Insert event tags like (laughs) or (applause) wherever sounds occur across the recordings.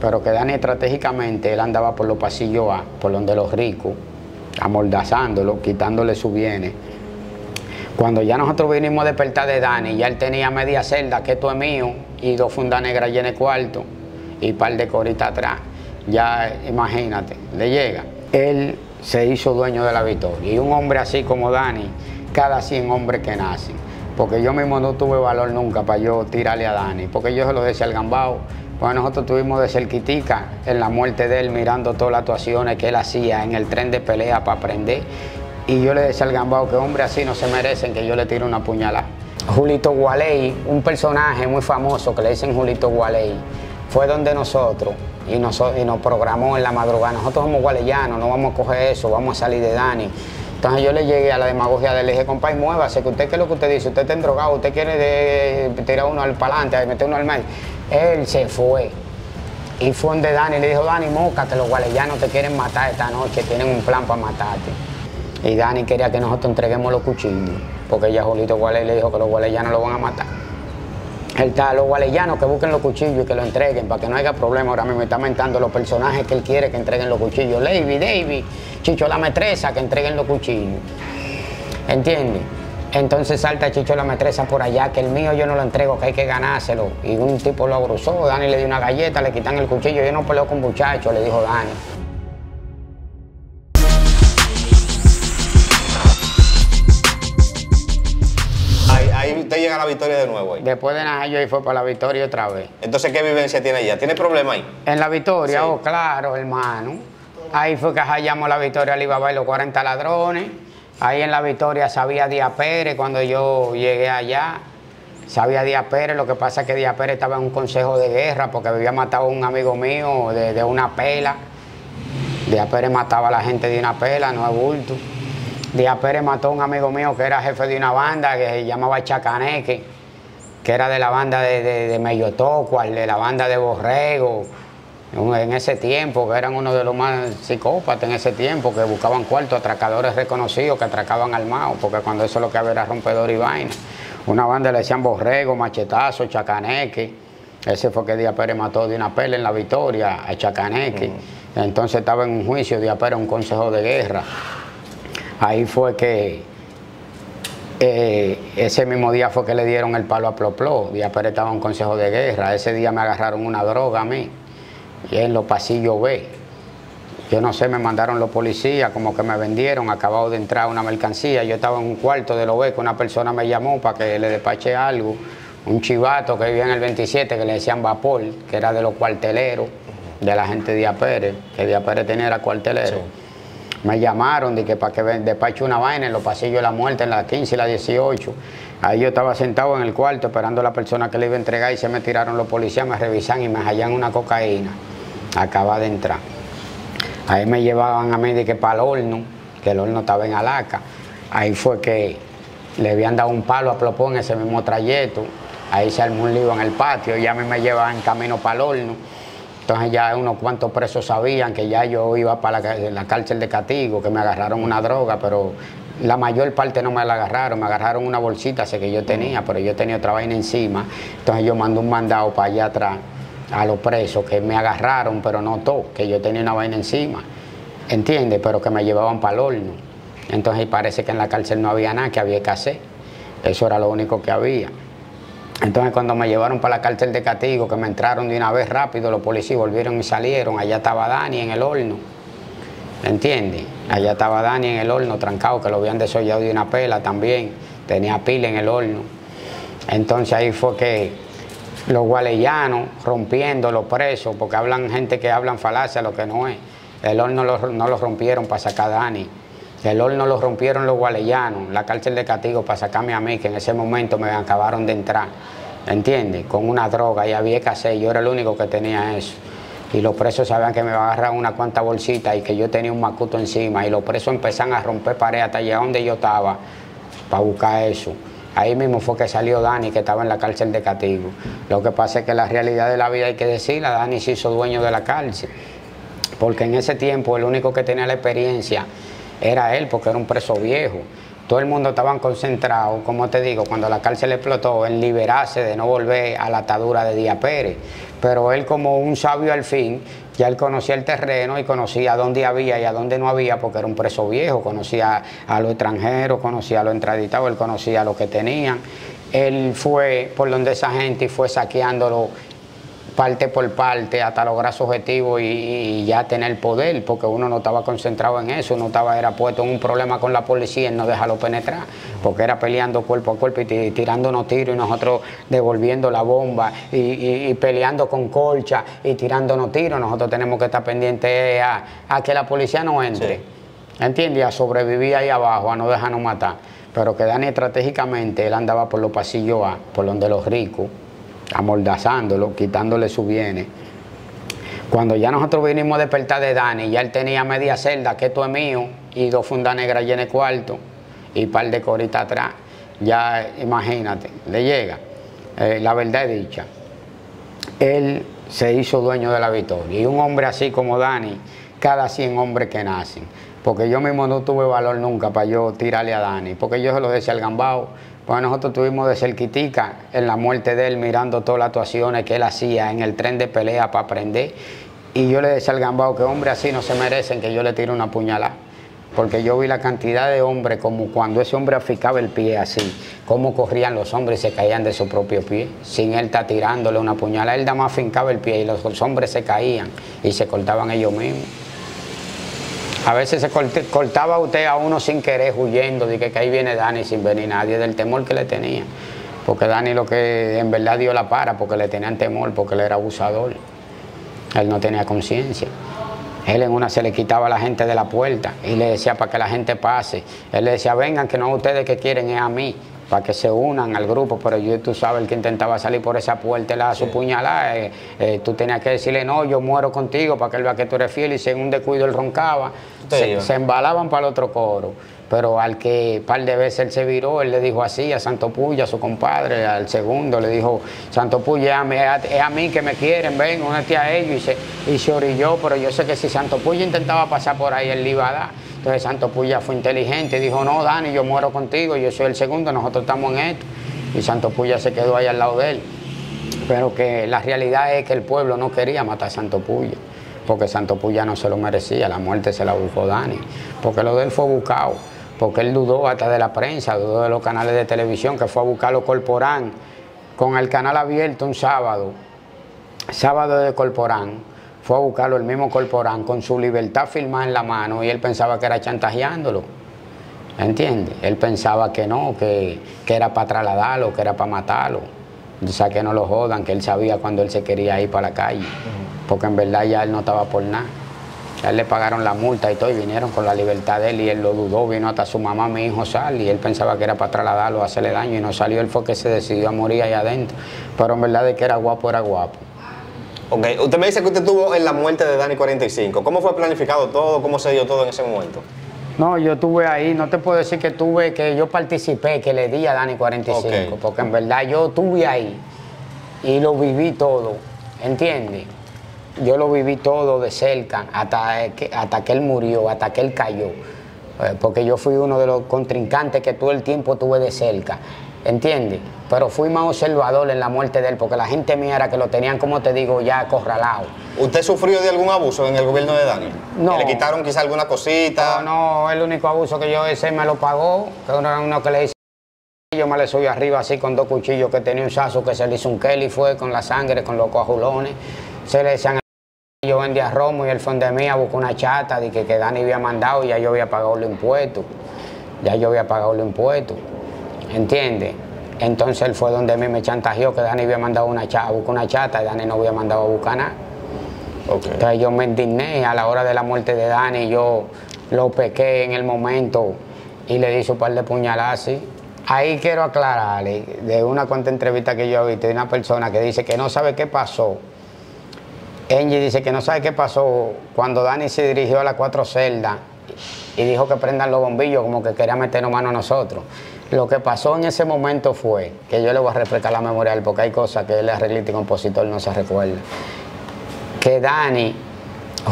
Pero que Dani estratégicamente, él andaba por los pasillos A, por donde los ricos, amordazándolo, quitándole sus bienes. Cuando ya nosotros vinimos a despertar de Dani, ya él tenía media celda, que esto es mío, y dos fundas negras llenas de cuarto, y par de coritas atrás. Ya imagínate, le llega. Él se hizo dueño de la victoria. Y un hombre así como Dani, cada 100 hombres que nacen. Porque yo mismo no tuve valor nunca para yo tirarle a Dani, porque yo se lo decía al gambao. Pues nosotros tuvimos de cerquitica en la muerte de él, mirando todas las actuaciones que él hacía en el tren de pelea para aprender. Y yo le decía al gambao que hombres así no se merecen que yo le tire una puñalada. Julito Gualey, un personaje muy famoso que le dicen Julito Gualey, fue donde nosotros y nos, y nos programó en la madrugada. Nosotros somos gualeyanos, no vamos a coger eso, vamos a salir de Dani. Entonces yo le llegué a la demagogia del eje, compadre, muévase, que usted qué es lo que usted dice, usted está drogado, usted quiere de, tirar uno al palante, meter uno al medio. Él se fue. Y fue donde Dani le dijo, Dani, mócate, los gualeyanos te quieren matar esta noche, tienen un plan para matarte. Y Dani quería que nosotros entreguemos los cuchillos, porque ya Julito Gualey le dijo que los gualeyanos lo van a matar. Él está, los gualeyanos que busquen los cuchillos y que lo entreguen para que no haya problema. Ahora mismo está mentando los personajes que él quiere que entreguen los cuchillos. Lady, David, Chicho la Metresa, que entreguen los cuchillos. ¿Entiendes? Entonces salta Chicho la Metresa por allá, que el mío yo no lo entrego, que hay que ganárselo. Y un tipo lo abruzó, Dani le dio una galleta, le quitan el cuchillo. Yo no peleo con muchachos, le dijo Dani. Ahí, ahí usted llega a la victoria de nuevo. ahí. Después de Najayo ahí fue para la victoria otra vez. Entonces, ¿qué vivencia tiene allá? ¿Tiene problema ahí? En la victoria, Sí. oh, claro, hermano. Ahí fue que hallamos la victoria Alibaba y los 40 ladrones. Ahí en la victoria sabía Díaz Pérez cuando yo llegué allá. Sabía Díaz Pérez, lo que pasa es que Díaz Pérez estaba en un consejo de guerra porque había matado a un amigo mío de, de una pela. Díaz Pérez mataba a la gente de una pela, no es bulto. Díaz Pérez mató a un amigo mío que era jefe de una banda que se llamaba Chacaneque, que era de la banda de, de, de de la banda de Borrego. En ese tiempo, que eran uno de los más psicópatas en ese tiempo, que buscaban cuartos, atracadores reconocidos, que atracaban armados, porque cuando eso lo que había era rompedor y vaina. Una banda le decían Borrego, Machetazo, Chacaneque. Ese fue que Díaz Pérez mató de una pela en la victoria a Chacaneque. Entonces estaba en un juicio, Díaz Pérez, un consejo de guerra. Ahí fue que eh, ese mismo día fue que le dieron el palo a Ploplo. Díaz Pérez estaba en un consejo de guerra. Ese día me agarraron una droga a mí. Y en los pasillos B. Yo no sé, me mandaron los policías, como que me vendieron, acabado de entrar una mercancía. Yo estaba en un cuarto de lo B, que una persona me llamó para que le despache algo. Un chivato que vivía en el 27, que le decían Vapor, que era de los cuarteleros, de la gente de Díaz Pérez, que Díaz Pérez tenía era cuartelero. Me llamaron de que para que despache una vaina en los pasillos de la muerte, en la 15 y la 18. Ahí yo estaba sentado en el cuarto esperando a la persona que le iba a entregar y se me tiraron los policías, me revisan y me hallan una cocaína. Acaba de entrar. Ahí me llevaban a mí de que para el horno, que el horno estaba en Alaca. Ahí fue que le habían dado un palo a Plopón ese mismo trayecto. Ahí se armó un lío en el patio y a mí me llevaban camino para el horno. Entonces ya unos cuantos presos sabían que ya yo iba para la cárcel de castigo, que me agarraron una droga, pero la mayor parte no me la agarraron, me agarraron una bolsita sé que yo tenía, pero yo tenía otra vaina encima. Entonces yo mandé un mandado para allá atrás a los presos que me agarraron, pero no todo, que yo tenía una vaina encima, ¿entiendes? Pero que me llevaban para el horno. Entonces parece que en la cárcel no había nada, que había que. Eso era lo único que había. Entonces cuando me llevaron para la cárcel de castigo, que me entraron de una vez rápido, los policías volvieron y salieron, allá estaba Dani en el horno. ¿Entiendes? Allá estaba Dani en el horno, trancado, que lo habían desollado de una pela también. Tenía pila en el horno. Entonces ahí fue que los gualeyanos rompiendo los presos, porque hablan gente que hablan falacia, lo que no es. El horno no lo rompieron para sacar a Dani. El horno lo rompieron los gualeyanos, la cárcel de castigo para sacarme a mí, que en ese momento me acabaron de entrar. ¿Entiendes? Con una droga y había que yo era el único que tenía eso. Y los presos sabían que me iba a agarrar una cuanta bolsita y que yo tenía un macuto encima. Y los presos empezaron a romper pared hasta allá donde yo estaba para buscar eso. Ahí mismo fue que salió Dani, que estaba en la cárcel de castigo. Lo que pasa es que la realidad de la vida hay que decirla, Dani se hizo dueño de la cárcel. Porque en ese tiempo el único que tenía la experiencia era él, porque era un preso viejo. todo el mundo estaba concentrado, como te digo, cuando la cárcel explotó, en liberarse de no volver a la atadura de Díaz Pérez. Pero él como un sabio al fin, ya él conocía el terreno y conocía dónde había y a dónde no había, porque era un preso viejo, conocía a los extranjeros, conocía a los entraditados, él conocía a los que tenían. Él fue por donde esa gente y fue saqueándolo parte por parte hasta lograr su objetivo y, ya tener poder, porque uno no estaba concentrado en eso, uno estaba era puesto en un problema con la policía y no dejarlo penetrar, porque era peleando cuerpo a cuerpo y tirándonos tiros y nosotros devolviendo la bomba y, peleando con colcha y tirándonos tiros, nosotros tenemos que estar pendientes a, que la policía no entre, ¿entiendes? A sobrevivir ahí abajo, a no dejarnos matar, pero que Dani estratégicamente, él andaba por los pasillos A, por donde los ricos, amordazándolo, quitándole su bienes. Cuando ya nosotros vinimos a despertar de Dani, ya él tenía media celda, que esto es mío, y dos fundas negras llenas de cuarto, y par de coritas atrás. Ya imagínate, le llega. Eh, la verdad es dicha. Él se hizo dueño de la victoria. Y un hombre así como Dani, cada 100 hombres que nacen. Porque yo mismo no tuve valor nunca para yo tirarle a Dani. Porque yo se lo decía al gambao, pues nosotros tuvimos de cerquitica en la muerte de él, mirando todas las actuaciones que él hacía en el tren de pelea para aprender. Y yo le decía al gambao que hombres así no se merecen que yo le tire una puñalada. Porque yo vi la cantidad de hombres como cuando ese hombre aficaba el pie así, cómo corrían los hombres y se caían de su propio pie, sin él estar tirándole una puñalada. Él nada más afincaba el pie y los hombres se caían y se cortaban ellos mismos. A veces se cortaba usted a uno sin querer, huyendo, de que, ahí viene Dani sin venir nadie, del temor que le tenía. Porque Dani lo que en verdad dio la para, porque le tenían temor, porque él era abusador. Él no tenía conciencia. Él en una se le quitaba a la gente de la puerta y le decía para que la gente pase. Él le decía, vengan, que no ustedes que quieren, es a mí para que se unan al grupo, pero yo, tú sabes, el que intentaba salir por esa puerta, la su puñalada, eh, eh, tú tenías que decirle, no, yo muero contigo, para que él vea que tú eres fiel, y si en un descuido él roncaba, se, embalaban para el otro coro. Pero al que par de veces él se viró, él le dijo así a Santo Puya, a su compadre, al segundo, le dijo, Santo Puya, es a mí que me quieren, ven, únete a ellos, y se, orilló, pero yo sé que si Santo Puya intentaba pasar por ahí, él le iba a dar. Entonces Santo Puya fue inteligente dijo, no, Dani, yo muero contigo, yo soy el segundo, nosotros estamos en esto. Y Santo Puya se quedó ahí al lado de él. Pero que la realidad es que el pueblo no quería matar a Santo Puya, porque Santo Puya no se lo merecía, la muerte se la buscó Dani, porque lo de él fue buscado, porque él dudó hasta de la prensa, dudó de los canales de televisión, que fue a buscarlo Corporán, con el canal abierto un sábado, sábado de Corporán, fue a buscarlo el mismo Corporán con su libertad firmada en la mano y él pensaba que era chantajeándolo. ¿Entiendes? Él pensaba que no, que, era para trasladarlo, que era para matarlo. O sea, que no lo jodan, que él sabía cuando él se quería ir para la calle. Porque en verdad ya él no estaba por nada. A él le pagaron la multa y todo, y vinieron con la libertad de él, y él lo dudó, vino hasta su mamá, mi hijo sal, y él pensaba que era para trasladarlo, hacerle daño, y no salió, él fue que se decidió a morir ahí adentro. Pero en verdad de que era guapo, era guapo. Ok, usted me dice que usted estuvo en la muerte de Dani 45. ¿Cómo fue planificado todo? ¿Cómo se dio todo en ese momento? No, yo estuve ahí, no te puedo decir que tuve, que yo participé, que le di a Dani 45, porque en verdad yo estuve ahí y lo viví todo, ¿entiendes? Yo lo viví todo de cerca, hasta que, hasta que él murió, hasta que él cayó, eh, porque yo fui uno de los contrincantes que todo el tiempo tuve de cerca. ¿entiendes? Pero fui más observador en la muerte de él, porque la gente mía era que lo tenían, como te digo, ya acorralado. ¿Usted sufrió de algún abuso en el gobierno de Daniel? No. ¿Le quitaron quizá alguna cosita? No, no, el único abuso que yo ese me lo pagó, que uno, uno que le hice. Yo me le subí arriba así con dos cuchillos que tenía un sazo que se le hizo un Kelly, fue con la sangre, con los coajulones. Se le decían yo vendía romo y el fondo de mí buscó una chata de que, que Dani había mandado y ya yo había pagado los impuestos. Ya yo había pagado los impuestos. ¿entiendes? Entonces él fue donde a mí me chantajeó que Dani había mandado una chata, a buscar una chata y Dani no había mandado a buscar nada. Entonces yo me indigné a la hora de la muerte de Dani, yo lo pequé en el momento y le di su par de puñaladas. Ahí quiero aclararle de una cuanta entrevista que yo he visto de una persona que dice que no sabe qué pasó. Angie dice que no sabe qué pasó cuando Dani se dirigió a las cuatro celdas y dijo que prendan los bombillos como que quería meternos mano a nosotros. Lo que pasó en ese momento fue, que yo le voy a refrescar la memoria porque hay cosas que él arreglista y compositor no se recuerda, que Dani,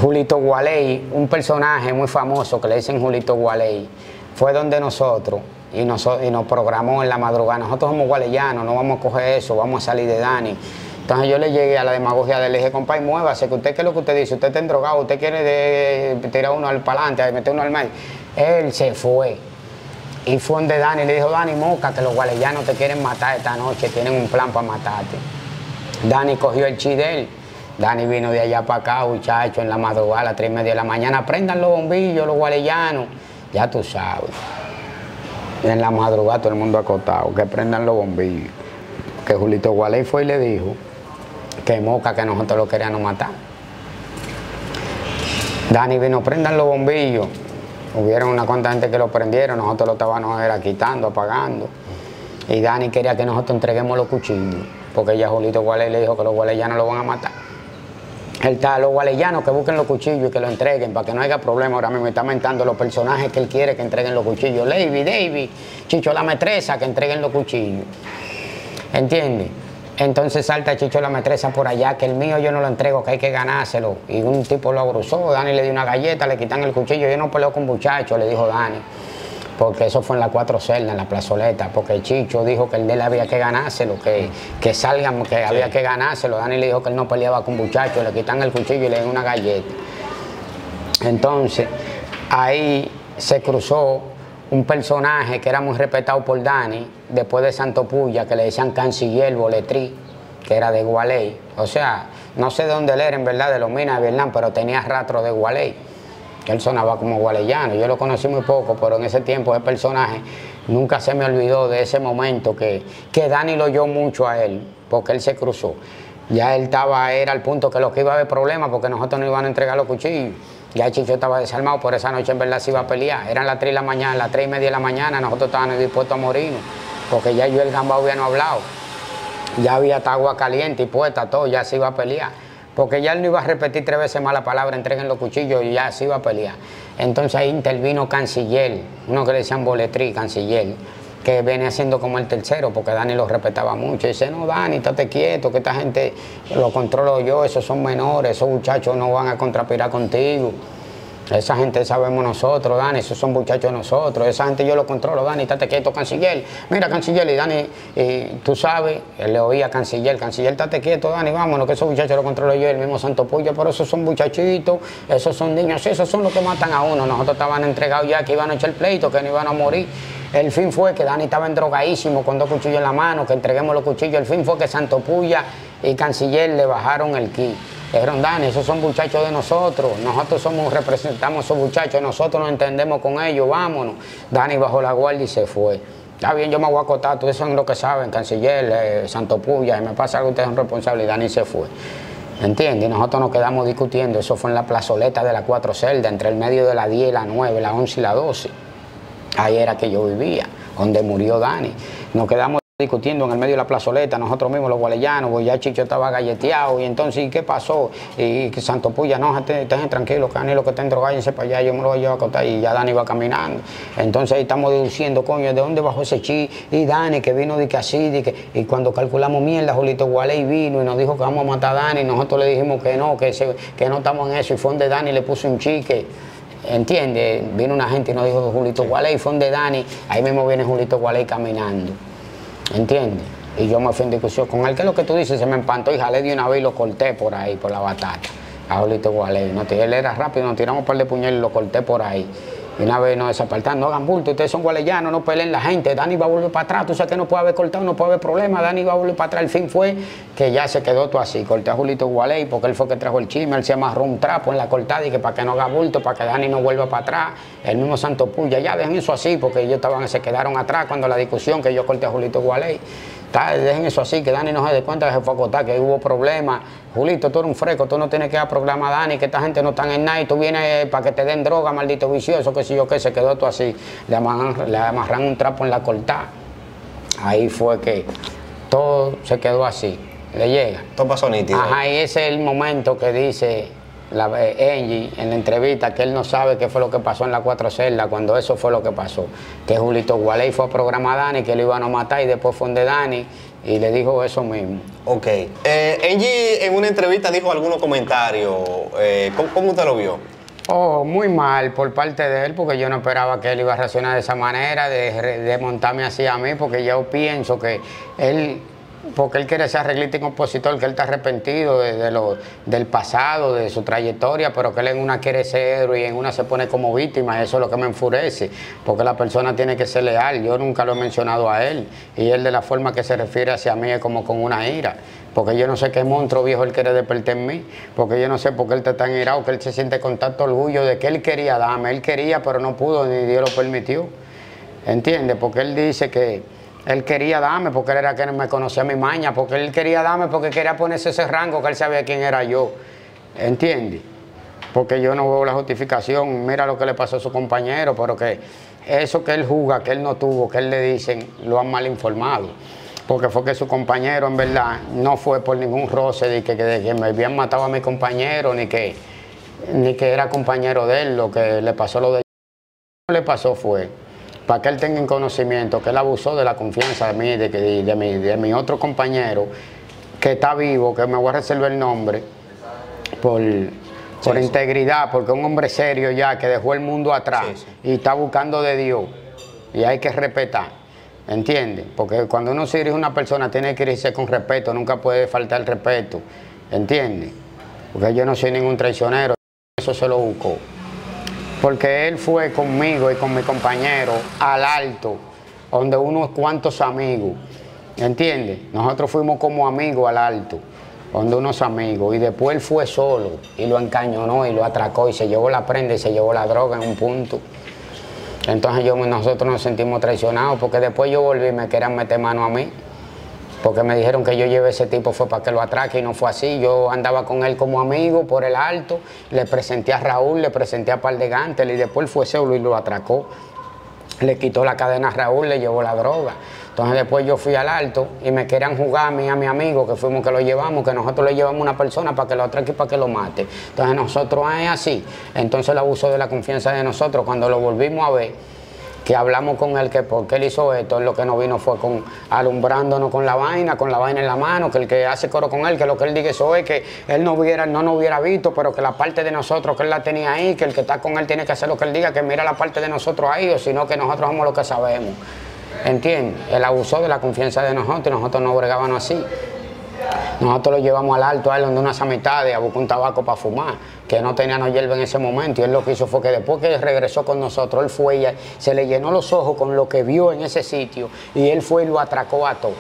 Julito Gualey, un personaje muy famoso que le dicen Julito Gualey, fue donde nosotros y nos, y nos programó en la madrugada. Nosotros somos gualeyanos, no vamos a coger eso, vamos a salir de Dani. Entonces yo le llegué a la demagogia del eje, compadre, muévase, que usted, ¿qué es lo que usted dice? Usted está drogado, usted quiere tirar uno al palante, meter uno al medio. Él se fue. Y fue donde Dani le dijo, Dani Moca, que los gualeyanos te quieren matar esta noche, tienen un plan para matarte. Dani cogió el chi de. Dani vino de allá para acá, muchacho, en la madrugada, a las tres y media de la mañana. Prendan los bombillos, los gualeyanos. Ya tú sabes. En la madrugada todo el mundo acostado, que prendan los bombillos. Que Julito Gualey fue y le dijo que Moca, que nosotros lo queríamos matar. Dani vino, prendan los bombillos. Hubieron una cuanta gente que lo prendieron, nosotros lo estábamos era quitando, apagando. Y Dani quería que nosotros entreguemos los cuchillos, porque ya Julito Gualey le dijo que los gualeyanos lo van a matar. Él está, los gualeyanos que busquen los cuchillos y que lo entreguen para que no haya problema. Ahora mismo está mentando los personajes que él quiere que entreguen los cuchillos. Levy, Davy, Chicho la Metresa, que entreguen los cuchillos. ¿Entiendes? Entonces salta Chicho la Metresa por allá, que el mío yo no lo entrego, que hay que ganárselo. Y un tipo lo abruzó, Dani le dio una galleta, le quitan el cuchillo. Yo no peleo con muchachos, le dijo Dani. Porque eso fue en la cuatro celdas, en la plazoleta. Porque Chicho dijo que el de él había que ganárselo, que, que salgan, que había que ganárselo. Dani le dijo que él no peleaba con muchachos, le quitan el cuchillo y le dan una galleta. Entonces, ahí se cruzó un personaje que era muy respetado por Dani, después de Santo Puya, que le decían canciller Boletrí, que era de Gualey. O sea, no sé de dónde él era en verdad, de los minas de Vietnam, pero tenía rastro de Gualey. Que él sonaba como gualeyano. Yo lo conocí muy poco, pero en ese tiempo ese personaje nunca se me olvidó de ese momento que, que Dani lo oyó mucho a él, porque él se cruzó. Ya él estaba, era al punto que lo que iba a haber problemas porque nosotros no iban a entregar los cuchillos. Ya Chicho estaba desarmado, por esa noche en verdad se iba a pelear. Eran las 3 de la mañana, las 3 y media de la mañana, nosotros estábamos dispuestos a morirnos, porque ya yo el gambao había no hablado. Ya había agua caliente y puesta, todo, ya se iba a pelear. Porque ya él no iba a repetir tres veces más la palabra, entreguen los cuchillos y ya se iba a pelear. Entonces ahí intervino Canciller, uno que le decían boletrí, Canciller, que viene haciendo como el tercero, porque Dani lo respetaba mucho. Dice, no, Dani, estate quieto, que esta gente lo controlo yo, esos son menores, esos muchachos no van a contrapirar contigo. Esa gente sabemos nosotros, Dani, esos son muchachos nosotros, esa gente yo lo controlo, Dani, estate quieto, canciller. Mira, canciller, y Dani, y tú sabes, él le oía canciller, canciller, estate quieto, Dani, vámonos, que esos muchachos lo controlo yo, el mismo Santo Puyo, pero esos son muchachitos, esos son niños, esos son los que matan a uno. Nosotros estaban entregados ya que iban a echar pleito, que no iban a morir. El fin fue que Dani estaba endrogadísimo con dos cuchillos en la mano, que entreguemos los cuchillos. El fin fue que Santo Puya y Canciller le bajaron el ki. Dijeron, Dani, esos son muchachos de nosotros, nosotros somos, representamos a esos muchachos, nosotros nos entendemos con ellos, vámonos. Dani bajó la guardia y se fue. Está bien, yo me voy a acotar, ustedes son los que saben, Canciller, eh, Santo Puya, y me pasa algo, ustedes son responsables, y Dani se fue. ¿Entiendes? Nosotros nos quedamos discutiendo, eso fue en la plazoleta de la cuatro celdas, entre el medio de la 10 y la 9, la 11 y la 12. Ahí era que yo vivía, donde murió Dani. Nos quedamos discutiendo en el medio de la plazoleta, nosotros mismos los gualeyanos, pues ya Chicho estaba galleteado y entonces, ¿y qué pasó? Y que Santo Puya, no, estén tranquilos, que lo que estén drogándose para allá, yo me lo voy a llevar a contar y ya Dani va caminando. Entonces ahí estamos deduciendo, coño, ¿de dónde bajó ese chi? Y Dani que vino de que así, de que, y cuando calculamos mierda, Julito Gualey vino y nos dijo que vamos a matar a Dani, y nosotros le dijimos que no, que, se- que no estamos en eso, y fue donde Dani le puso un chique. ¿Entiendes? Vino una gente y nos dijo Julito Gualey, fue donde Dani, ahí mismo viene Julito Gualey caminando. ¿Entiendes? Y yo me fui en discusión con él, que es lo que tú dices, se me empantó y jalé de una vez y lo corté por ahí, por la batata. A Julito Gualey. No, él era rápido, nos tiramos un par de puñales y lo corté por ahí. Y una vez nos desapartaron, no hagan bulto, ustedes son gualeyanos, no peleen la gente, Dani va a volver para atrás, tú sabes que no puede haber cortado, no puede haber problema, Dani va a volver para atrás. El fin fue que ya se quedó todo así, corté a Julito Gualey porque él fue que trajo el chisme, él se amarró un trapo en la cortada y que para que no haga bulto, para que Dani no vuelva para atrás. El mismo Santo Puya, ya dejen eso así porque ellos estaban, se quedaron atrás cuando la discusión que yo corté a Julito Gualey. Dejen eso así, que Dani no se dé cuenta que se fue a acotar, que hubo problemas. Julito, tú eres un fresco, tú no tienes que dar programa a Dani, que esta gente no está en nada y tú vienes eh, para que te den droga, maldito vicioso, que si yo qué, se quedó todo así. Le amarran, le amarran un trapo en la cortada. Ahí fue que todo se quedó así. Le llega. Todo pasó nítido. Ajá, y ese es el momento que dice la, eh, Angie en la entrevista que él no sabe qué fue lo que pasó en la cuatro celdas cuando eso fue lo que pasó. Que Julito Gualey fue a programar a Dani, que lo iban a matar y después fue donde Dani y le dijo eso mismo. Ok. Eh, Angie en una entrevista dijo algunos comentarios. eh, ¿cómo, cómo usted lo vio? Oh, muy mal por parte de él, porque yo no esperaba que él iba a reaccionar de esa manera, de, de montarme así a mí, porque yo pienso que él porque él quiere ser arreglista y compositor, que él está arrepentido de, lo, del pasado, de su trayectoria, pero que él en una quiere ser héroe y en una se pone como víctima, eso es lo que me enfurece, porque la persona tiene que ser leal, yo nunca lo he mencionado a él, y él de la forma que se refiere hacia mí es como con una ira, porque yo no sé qué monstruo viejo él quiere despertar en mí, porque yo no sé por qué él está tan irado, que él se siente con tanto orgullo de que él quería darme, él quería, pero no pudo, ni Dios lo permitió, ¿entiendes? Porque él dice que él quería darme porque él era quien me conocía mi maña, porque él quería darme porque quería ponerse ese rango que él sabía quién era yo. ¿Entiendes? Porque yo no veo la justificación. Mira lo que le pasó a su compañero, pero que eso que él juzga, que él no tuvo, que él le dicen, lo han mal informado. Porque fue que su compañero, en verdad, no fue por ningún roce de que, que me habían matado a mi compañero, ni que, ni que era compañero de él. Lo que le pasó, lo de. Le pasó fue para que él tenga en conocimiento que él abusó de la confianza de mí, de, de, mi, de mi otro compañero que está vivo, que me voy a reservar el nombre, por, por integridad, porque es un hombre serio ya que dejó el mundo atrás y está buscando de Dios. Y hay que respetar, ¿entiendes? Porque cuando uno se dirige a una persona tiene que irse con respeto, nunca puede faltar el respeto, ¿entiendes? Porque yo no soy ningún traicionero, eso se lo buscó porque él fue conmigo y con mi compañero al alto, donde unos cuantos amigos, ¿entiendes? Nosotros fuimos como amigos al alto, donde unos amigos, y después él fue solo y lo encañonó y lo atracó y se llevó la prenda y se llevó la droga en un punto. Entonces yo, nosotros nos sentimos traicionados porque después yo volví y me querían meter mano a mí porque me dijeron que yo llevé ese tipo fue para que lo atraque y no fue así. Yo andaba con él como amigo por el alto, le presenté a Raúl, le presenté a Par de Gantel y después fue solo y lo atracó. Le quitó la cadena a Raúl, le llevó la droga. Entonces después yo fui al alto y me querían jugar a mí a mi amigo, que fuimos que lo llevamos, que nosotros le llevamos a una persona para que lo atraque y para que lo mate. Entonces nosotros ah, es así. Entonces el abuso de la confianza de nosotros, cuando lo volvimos a ver, que hablamos con él que porque él hizo esto, él lo que no vino fue con alumbrándonos con la vaina, con la vaina en la mano, que el que hace coro con él, que lo que él dice eso es que él no hubiera, no nos hubiera visto, pero que la parte de nosotros que él la tenía ahí, que el que está con él tiene que hacer lo que él diga, que mira la parte de nosotros ahí, o sino que nosotros somos lo que sabemos. ¿Entiendes? Él abusó de la confianza de nosotros y nosotros no bregábamos así. Nosotros lo llevamos al alto a él donde unas amistades a buscar un tabaco para fumar, que no tenía no hierba en ese momento. Y él lo que hizo fue que después que regresó con nosotros, él fue y se le llenó los ojos con lo que vio en ese sitio y él fue y lo atracó a todo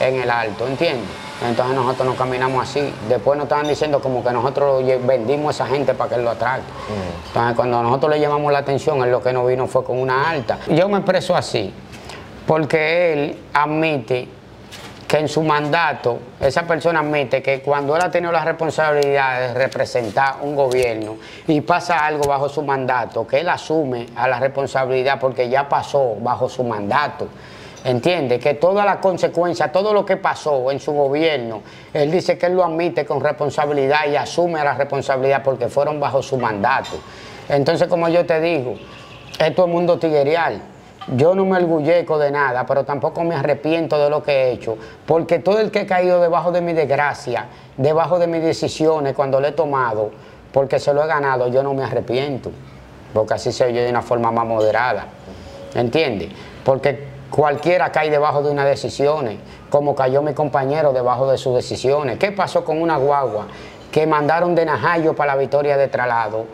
en el alto, ¿entiendes? Entonces nosotros nos caminamos así. Después nos estaban diciendo como que nosotros vendimos a esa gente para que él lo atraque. Mm. Entonces cuando nosotros le llamamos la atención, él lo que no vino fue con una alta. Yo me expreso así, porque él admite que en su mandato esa persona admite que cuando él ha tenido la responsabilidad de representar un gobierno y pasa algo bajo su mandato, que él asume a la responsabilidad porque ya pasó bajo su mandato. Entiende que toda la consecuencia, todo lo que pasó en su gobierno, él dice que él lo admite con responsabilidad y asume la responsabilidad porque fueron bajo su mandato. Entonces, como yo te digo, esto es mundo tiguerial. Yo no me orgullezco de nada, pero tampoco me arrepiento de lo que he hecho, porque todo el que ha caído debajo de mi desgracia, debajo de mis decisiones cuando lo he tomado, porque se lo he ganado, yo no me arrepiento, porque así se oye de una forma más moderada, ¿entiendes? Porque cualquiera cae debajo de unas decisiones, como cayó mi compañero debajo de sus decisiones. ¿Qué pasó con una guagua que mandaron de Najayo para la victoria de Tralado?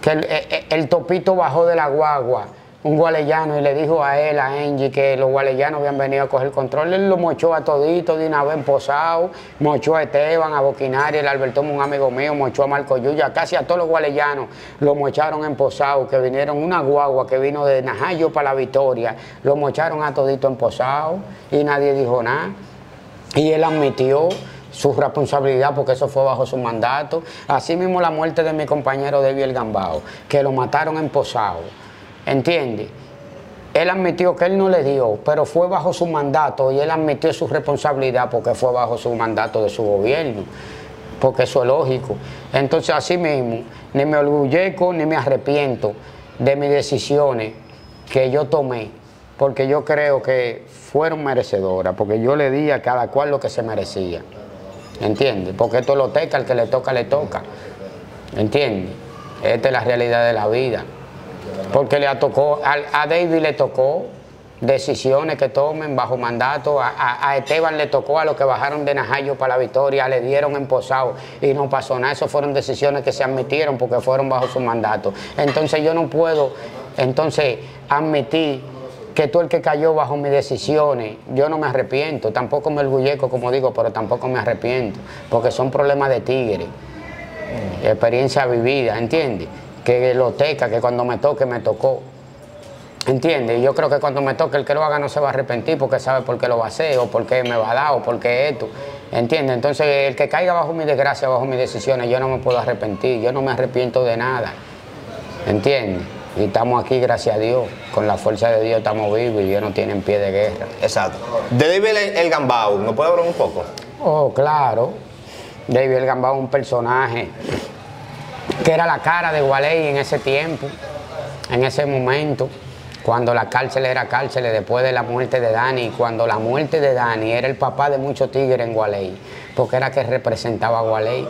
Que el, el topito bajó de la guagua un gualeyano y le dijo a él, a Angie, que los gualeyanos habían venido a coger control. Él lo mochó a todito de en Posado, mochó a Esteban, a Boquinaria, el Alberto, un amigo mío, mochó a Marco Yuya, casi a todos los gualeyanos lo mocharon en Posado, que vinieron una guagua que vino de Najayo para la Victoria, lo mocharon a todito en Posado y nadie dijo nada. Y él admitió su responsabilidad porque eso fue bajo su mandato. Así mismo la muerte de mi compañero David Gambao, que lo mataron en Posado ¿Entiende? Él admitió que él no le dio, pero fue bajo su mandato y él admitió su responsabilidad porque fue bajo su mandato de su gobierno, porque eso es lógico. Entonces, así mismo, ni me orgullezco ni me arrepiento de mis decisiones que yo tomé, porque yo creo que fueron merecedoras, porque yo le di a cada cual lo que se merecía. ¿Entiende? Porque esto lo teca, al que le toca, le toca. ¿Entiende? Esta es la realidad de la vida. Porque le tocó, a, David le tocó decisiones que tomen bajo mandato. A, Esteban le tocó a los que bajaron de Najayo para la victoria, le dieron en posado y no pasó nada. Eso fueron decisiones que se admitieron porque fueron bajo su mandato. Entonces yo no puedo entonces admitir que tú el que cayó bajo mis decisiones, yo no me arrepiento, tampoco me orgullezco como digo, pero tampoco me arrepiento, porque son problemas de tigre, experiencia vivida, ¿entiendes? Que lo teca, que cuando me toque me tocó. ¿Entiendes? Yo creo que cuando me toque el que lo haga no se va a arrepentir porque sabe por qué lo va a hacer, o por qué me va a dar, o por qué esto. ¿Entiendes? Entonces, el que caiga bajo mi desgracia, bajo mis decisiones, yo no me puedo arrepentir, yo no me arrepiento de nada. ¿Entiendes? Y estamos aquí, gracias a Dios. Con la fuerza de Dios estamos vivos y Dios no tiene pie de guerra. Exacto. De David el, Gambao, ¿no puede hablar un poco? Oh, claro. David el Gambao es un personaje que era la cara de Gualey en ese tiempo, en ese momento, cuando la cárcel era cárcel, después de la muerte de Dani, cuando la muerte de Dani era el papá de muchos tigres en Gualey, porque era que representaba a Gualey.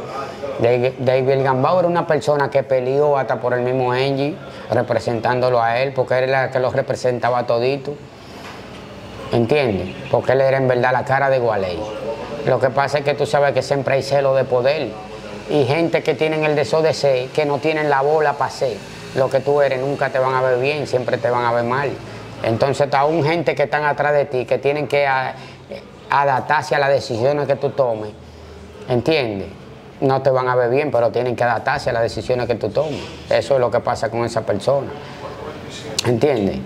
David Gambao era una persona que peleó hasta por el mismo Angie, representándolo a él, porque era el que lo representaba todito. ¿Entiendes? Porque él era en verdad la cara de Gualey. Lo que pasa es que tú sabes que siempre hay celo de poder y gente que tienen el deseo de ser, que no tienen la bola para ser. Lo que tú eres nunca te van a ver bien, siempre te van a ver mal. Entonces, aún gente que están atrás de ti, que tienen que adaptarse a las decisiones que tú tomes, ¿entiendes? no te van a ver bien, pero tienen que adaptarse a las decisiones que tú tomes. Eso es lo que pasa con esa persona. ¿Entiendes?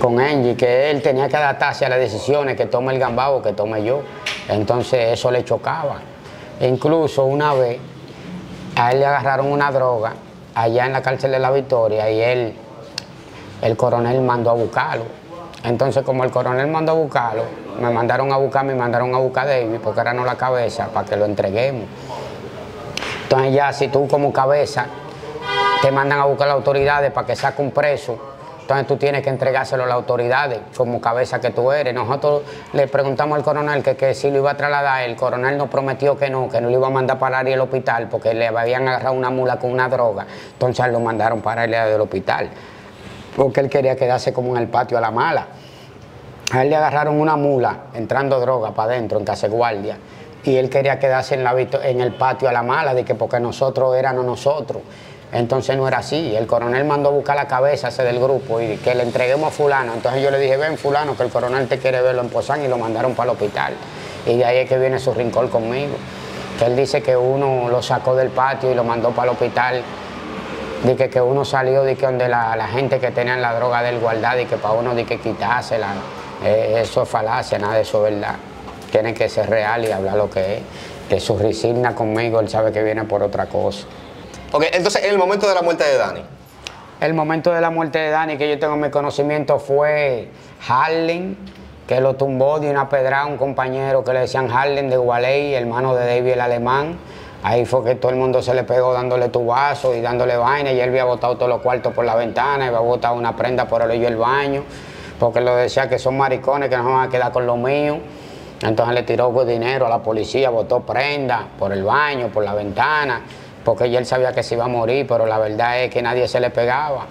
Con Angie, que él tenía que adaptarse a las decisiones que tome el gambao, que tome yo. Entonces eso le chocaba. incluso una vez a él le agarraron una droga allá en la cárcel de la Victoria y él, el coronel mandó a buscarlo. Entonces como el coronel mandó a buscarlo, me mandaron a buscar, me mandaron a buscar a David porque eran la cabeza para que lo entreguemos. Entonces ya si tú como cabeza te mandan a buscar las autoridades para que saque un preso, entonces tú tienes que entregárselo a las autoridades como cabeza que tú eres. Nosotros le preguntamos al coronel que, si lo iba a trasladar, el coronel nos prometió que no, que no lo iba a mandar para el hospital porque le habían agarrado una mula con una droga. Entonces lo mandaron para el del hospital porque él quería quedarse como en el patio a la mala. A él le agarraron una mula entrando droga para adentro en casa guardia y él quería quedarse en, la, en el patio a la mala, de que porque nosotros éramos nosotros. Entonces no era así. El coronel mandó a buscar la cabeza ese del grupo y que le entreguemos a fulano. Entonces yo le dije, ven fulano, que el coronel te quiere verlo en Pozán y lo mandaron para el hospital. Y de ahí es que viene su rincón conmigo. Que él dice que uno lo sacó del patio y lo mandó para el hospital. Dice que uno salió de que donde la, gente que tenía la droga del guardado y que para uno de que quitársela. Eh, eso es falacia, nada de eso es verdad tiene que ser real y hablar lo que es. Que su resigna conmigo, él sabe que viene por otra cosa. Ok, entonces en el momento de la muerte de Dani. El momento de la muerte de Dani que yo tengo mi conocimiento fue Harlem, que lo tumbó de una pedrada un compañero que le decían Harlem de Gualey, hermano de David el alemán. Ahí fue que todo el mundo se le pegó dándole tubazo y dándole vaina y él había botado todos los cuartos por la ventana, y había botado una prenda por el hoyo del baño, porque lo decía que son maricones que no van a quedar con lo mío. Entonces le tiró dinero a la policía, botó prenda por el baño, por la ventana, porque él sabía que se iba a morir, pero la verdad es que nadie se le pegaba.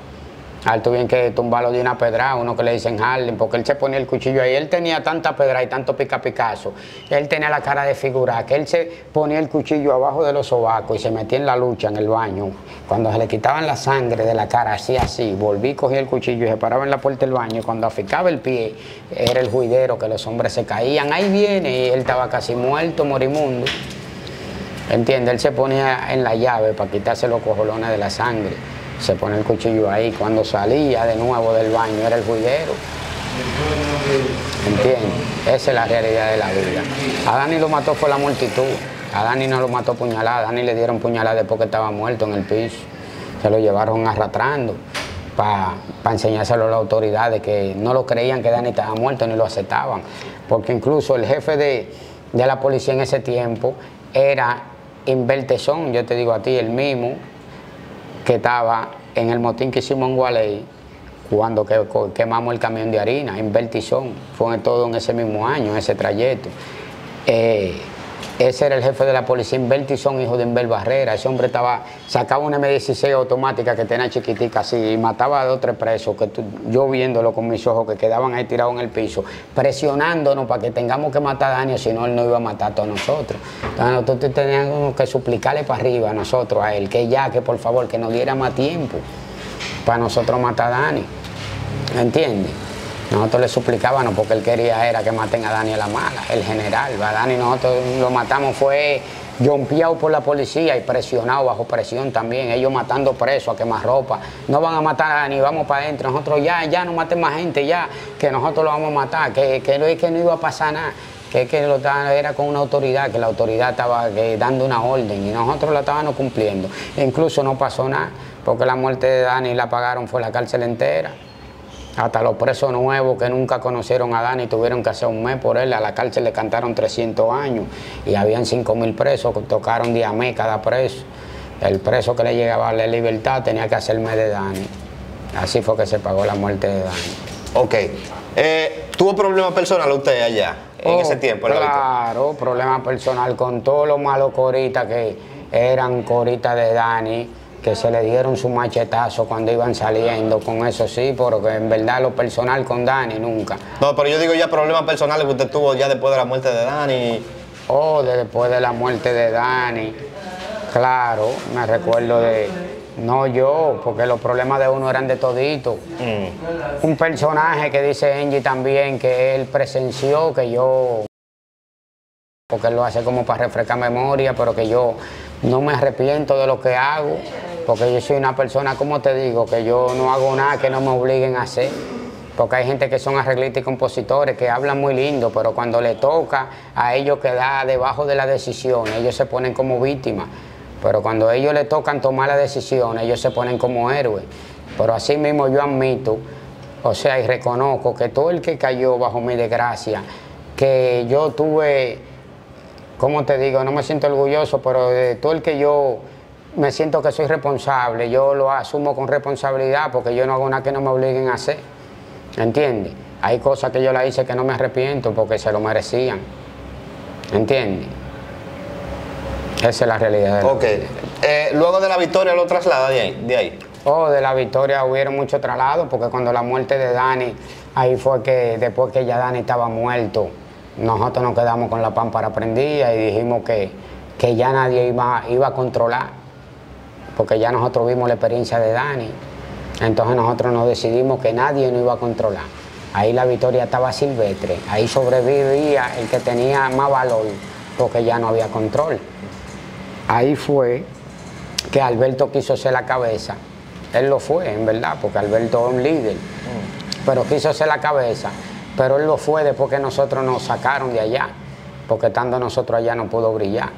A él tuvieron que tumbarlo de una pedra, uno que le dicen Harlem, porque él se ponía el cuchillo ahí. Él tenía tanta pedra y tanto pica picazo. Él tenía la cara de figura, que él se ponía el cuchillo abajo de los sobacos y se metía en la lucha en el baño. Cuando se le quitaban la sangre de la cara, así, así, volví, cogía el cuchillo y se paraba en la puerta del baño. Y cuando aficaba el pie, era el juidero, que los hombres se caían. Ahí viene, y él estaba casi muerto, morimundo. ¿Entiendes? Él se ponía en la llave para quitarse los cojolones de la sangre se pone el cuchillo ahí. Cuando salía de nuevo del baño era el juidero. ¿Entiendes? Esa es la realidad de la vida. A Dani lo mató fue la multitud. A Dani no lo mató puñalada. A Dani le dieron puñalada después que estaba muerto en el piso. Se lo llevaron arrastrando para enseñárselo a las autoridades que no lo creían que Dani estaba muerto ni lo aceptaban. Porque incluso el jefe de, de la policía en ese tiempo era Invertezón, yo te digo a ti, el mismo, que estaba en el motín que hicimos en Gualey cuando quemamos el camión de harina en Bertizón. Fue todo en ese mismo año, ese trayecto. Eh, ese era el jefe de la policía, Inverti son hijo de Inver Barrera. Ese hombre estaba, sacaba una M16 automática que tenía chiquitica así y mataba a dos o tres presos, que yo viéndolo con mis ojos, que quedaban ahí tirados en el piso, presionándonos para que tengamos que matar a Daniel, si no él no iba a matar a todos nosotros. Entonces nosotros teníamos que suplicarle para arriba a nosotros, a él, que ya, que por favor, que nos diera más tiempo para nosotros matar a Dani. ¿Entiendes? Nosotros le suplicábamos porque él quería era que maten a Dani a la mala, el general. A Dani nosotros lo matamos fue jompeado por la policía y presionado bajo presión también. Ellos matando presos a quemar ropa. No van a matar a Dani, vamos para adentro. Nosotros ya, ya no maten más gente, ya, que nosotros lo vamos a matar, que, que, que no iba a pasar nada que, que lo era con una autoridad, que la autoridad estaba dando una orden y nosotros la estábamos cumpliendo. incluso no pasó nada, porque la muerte de Dani la pagaron fue la cárcel entera. Hasta los presos nuevos que nunca conocieron a Dani tuvieron que hacer un mes por él. A la cárcel le cantaron 300 años y habían 5 mil presos, que tocaron día mes cada preso. El preso que le llegaba a la libertad tenía que hacer mes de Dani. Así fue que se pagó la muerte de Dani. Ok. Eh, ¿Tuvo problemas personales usted allá en oh, ese tiempo? claro, problemas personal con todos los malos coritas que eran coritas de Dani que se le dieron su machetazo cuando iban saliendo, con eso sí, porque en verdad lo personal con Dani nunca. No, pero yo digo ya problemas personales que usted tuvo ya después de la muerte de Dani. Oh, después de la muerte de Dani, claro, me recuerdo de, no yo, porque los problemas de uno eran de todito. Mm. Un personaje que dice Angie también que él presenció, que yo, porque él lo hace como para refrescar memoria, pero que yo no me arrepiento de lo que hago porque yo soy una persona, como te digo, que yo no hago nada que no me obliguen a hacer. Porque hay gente que son arreglistas y compositores que hablan muy lindo, pero cuando le toca a ellos quedar debajo de la decisión, ellos se ponen como víctimas. Pero cuando a ellos les tocan tomar la decisión, ellos se ponen como héroes. Pero así mismo yo admito, o sea, y reconozco que todo el que cayó bajo mi desgracia, que yo tuve, como te digo, no me siento orgulloso, pero de todo el que yo me siento que soy responsable, yo lo asumo con responsabilidad porque yo no hago nada que no me obliguen a hacer. ¿Entiendes? Hay cosas que yo la hice que no me arrepiento porque se lo merecían. ¿Entiendes? Esa es la realidad. ok. Eh, luego de la victoria lo traslada de ahí, de ahí. Oh, de la victoria hubieron mucho traslado porque cuando la muerte de Dani, ahí fue que después que ya Dani estaba muerto, nosotros nos quedamos con la pámpara prendida y dijimos que, que ya nadie iba, iba a controlar porque ya nosotros vimos la experiencia de Dani. Entonces nosotros nos decidimos que nadie nos iba a controlar. Ahí la victoria estaba silvestre, ahí sobrevivía el que tenía más valor, porque ya no había control. Ahí fue que Alberto quiso ser la cabeza. Él lo fue, en verdad, porque Alberto es un líder, pero quiso ser la cabeza. Pero él lo fue después que nosotros nos sacaron de allá, porque estando nosotros allá no pudo brillar.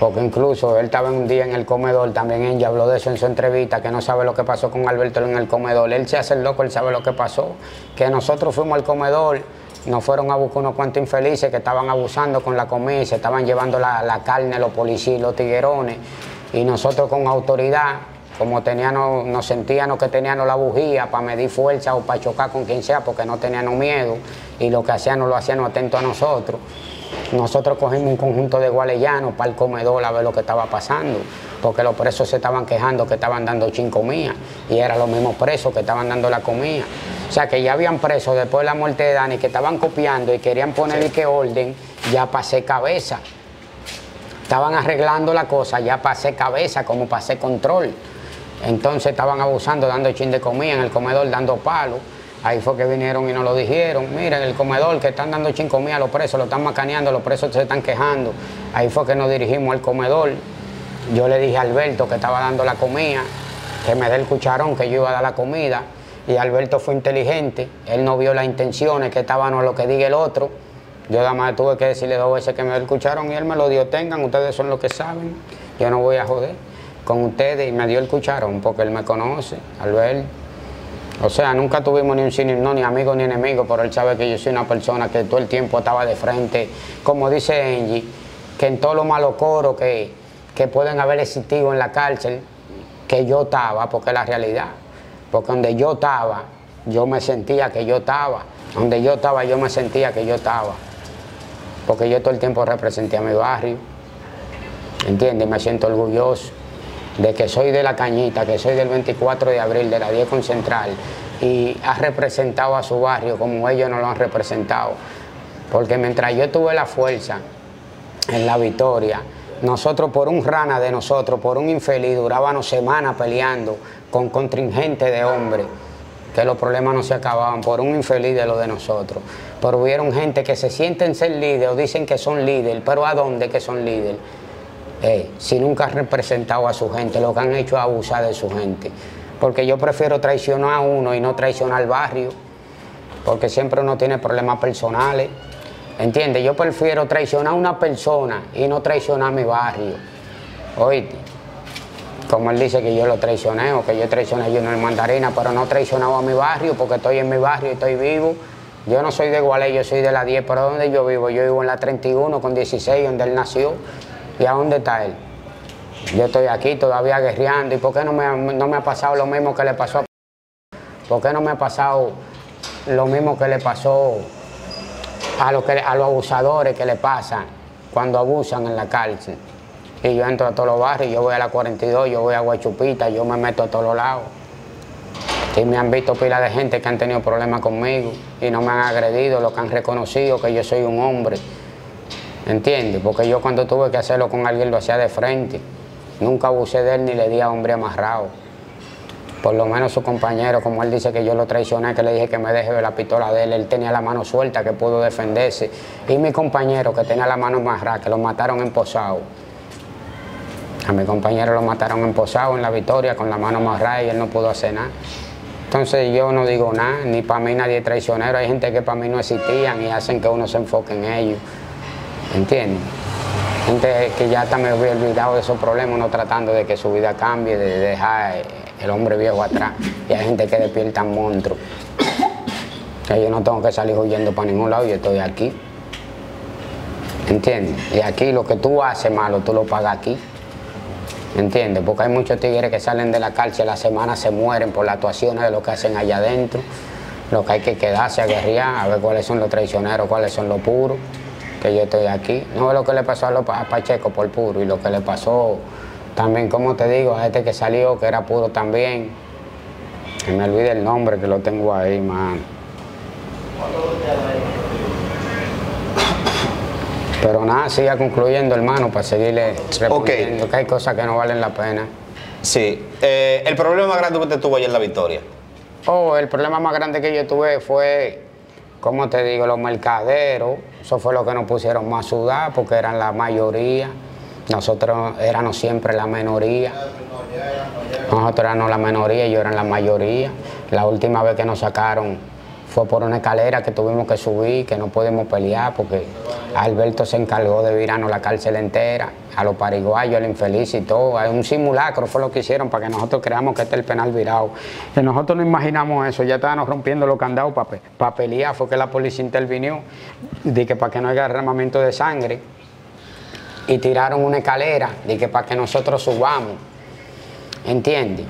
Porque incluso él estaba un día en el comedor, también ella habló de eso en su entrevista, que no sabe lo que pasó con Alberto en el comedor. Él se hace el loco, él sabe lo que pasó, que nosotros fuimos al comedor, nos fueron a buscar unos cuantos infelices que estaban abusando con la comida, se estaban llevando la, carne, los policías, los tiguerones, y nosotros con autoridad, como teníamos, nos sentíamos que teníamos la bujía para medir fuerza o para chocar con quien sea, porque no teníamos miedo, y lo que hacíamos lo hacíamos atento a nosotros. Nosotros cogimos un conjunto de gualeyanos para el comedor a ver lo que estaba pasando, porque los presos se estaban quejando que estaban dando chin comida y eran los mismos presos que estaban dando la comida. O sea que ya habían presos después de la muerte de Dani que estaban copiando y querían ponerle que orden, ya pasé cabeza. Estaban arreglando la cosa, ya pasé cabeza, como pasé control. Entonces estaban abusando, dando chin de comida en el comedor, dando palos. Ahí fue que vinieron y nos lo dijeron. Miren, el comedor que están dando chin comida a los presos, lo están macaneando, los presos se están quejando. Ahí fue que nos dirigimos al comedor. Yo le dije a Alberto que estaba dando la comida, que me dé el cucharón, que yo iba a dar la comida. Y Alberto fue inteligente, él no vio las intenciones, que estaban a lo que diga el otro. Yo nada más tuve que decirle dos veces que me dé el cucharón y él me lo dio. Tengan, ustedes son los que saben, yo no voy a joder con ustedes. Y me dio el cucharón porque él me conoce, Alberto. O sea, nunca tuvimos ni un cine, no, ni amigo ni enemigo, pero él sabe que yo soy una persona que todo el tiempo estaba de frente. Como dice Angie, que en todos los malos coros que, que pueden haber existido en la cárcel, que yo estaba, porque es la realidad. Porque donde yo estaba, yo me sentía que yo estaba. Donde yo estaba, yo me sentía que yo estaba. Porque yo todo el tiempo representé a mi barrio. ¿entiendes? Me siento orgulloso de que soy de la Cañita, que soy del 24 de abril, de la 10 con Central, y ha representado a su barrio como ellos no lo han representado. Porque mientras yo tuve la fuerza en la victoria, nosotros por un rana de nosotros, por un infeliz, durábamos semanas peleando con contingente de hombres, que los problemas no se acababan, por un infeliz de lo de nosotros. Pero hubieron gente que se sienten ser líderes o dicen que son líderes, pero ¿a dónde que son líderes? Eh, si nunca han representado a su gente, lo que han hecho es abusar de su gente. Porque yo prefiero traicionar a uno y no traicionar al barrio, porque siempre uno tiene problemas personales. ¿Entiendes? Yo prefiero traicionar a una persona y no traicionar a mi barrio. Oíste, como él dice que yo lo traicioné o que yo traicioné a Junior Mandarina, pero no he traicionado a mi barrio porque estoy en mi barrio y estoy vivo. Yo no soy de Gualey, yo soy de la 10, pero ¿dónde yo vivo? Yo vivo en la 31 con 16, donde él nació. ¿Y a dónde está él? Yo estoy aquí todavía guerreando. ¿Y por qué no me, no me ha pasado lo mismo que le pasó a... ¿Por qué no me ha pasado lo mismo que le pasó a, que, a los abusadores que le pasan cuando abusan en la cárcel? Y yo entro a todos los barrios, yo voy a la 42, yo voy a Guachupita, yo me meto a todos los lados. Y me han visto pila de gente que han tenido problemas conmigo y no me han agredido, los que han reconocido que yo soy un hombre. ¿Entiendes? Porque yo cuando tuve que hacerlo con alguien lo hacía de frente. Nunca abusé de él ni le di a hombre amarrado. Por lo menos su compañero, como él dice que yo lo traicioné, que le dije que me deje la pistola de él, él tenía la mano suelta, que pudo defenderse. Y mi compañero, que tenía la mano amarrada, que lo mataron en Posado. A mi compañero lo mataron en Posado, en la Victoria, con la mano amarrada y él no pudo hacer nada. Entonces yo no digo nada, ni para mí nadie es traicionero. Hay gente que para mí no existían y hacen que uno se enfoque en ellos. ¿Entiendes? Gente que ya está me había olvidado de esos problemas, no tratando de que su vida cambie, de dejar el hombre viejo atrás. Y hay gente que despierta monstruos. Yo no tengo que salir huyendo para ningún lado, yo estoy aquí. ¿Entiendes? Y aquí lo que tú haces malo, tú lo pagas aquí. ¿Entiendes? Porque hay muchos tigres que salen de la cárcel, la semana se mueren por las actuaciones de lo que hacen allá adentro. Lo que hay que quedarse a a ver cuáles son los traicioneros, cuáles son los puros que yo estoy aquí. No es lo que le pasó a, los, a Pacheco por puro y lo que le pasó también, como te digo, a este que salió, que era puro también. Que me olvide el nombre, que lo tengo ahí, man. Pero nada, siga concluyendo, hermano, para seguirle respondiendo, que hay cosas que no valen la pena. Sí. Eh, ¿El problema más grande que usted tuvo ayer en La Victoria? Oh, el problema más grande que yo tuve fue como te digo, los mercaderos, eso fue lo que nos pusieron más a sudar porque eran la mayoría, nosotros éramos siempre la minoría. Nosotros éramos la minoría ellos eran la mayoría. La última vez que nos sacaron fue por una escalera que tuvimos que subir, que no pudimos pelear porque Alberto se encargó de virarnos la cárcel entera, a los pariguayos, al infeliz y todo. Un simulacro fue lo que hicieron para que nosotros creamos que este es el penal virado. Y nosotros no imaginamos eso, ya estábamos rompiendo los candados para pelear, fue que la policía intervino, de que para que no haya derramamiento de sangre. Y tiraron una escalera, de que para que nosotros subamos. ¿Entiendes?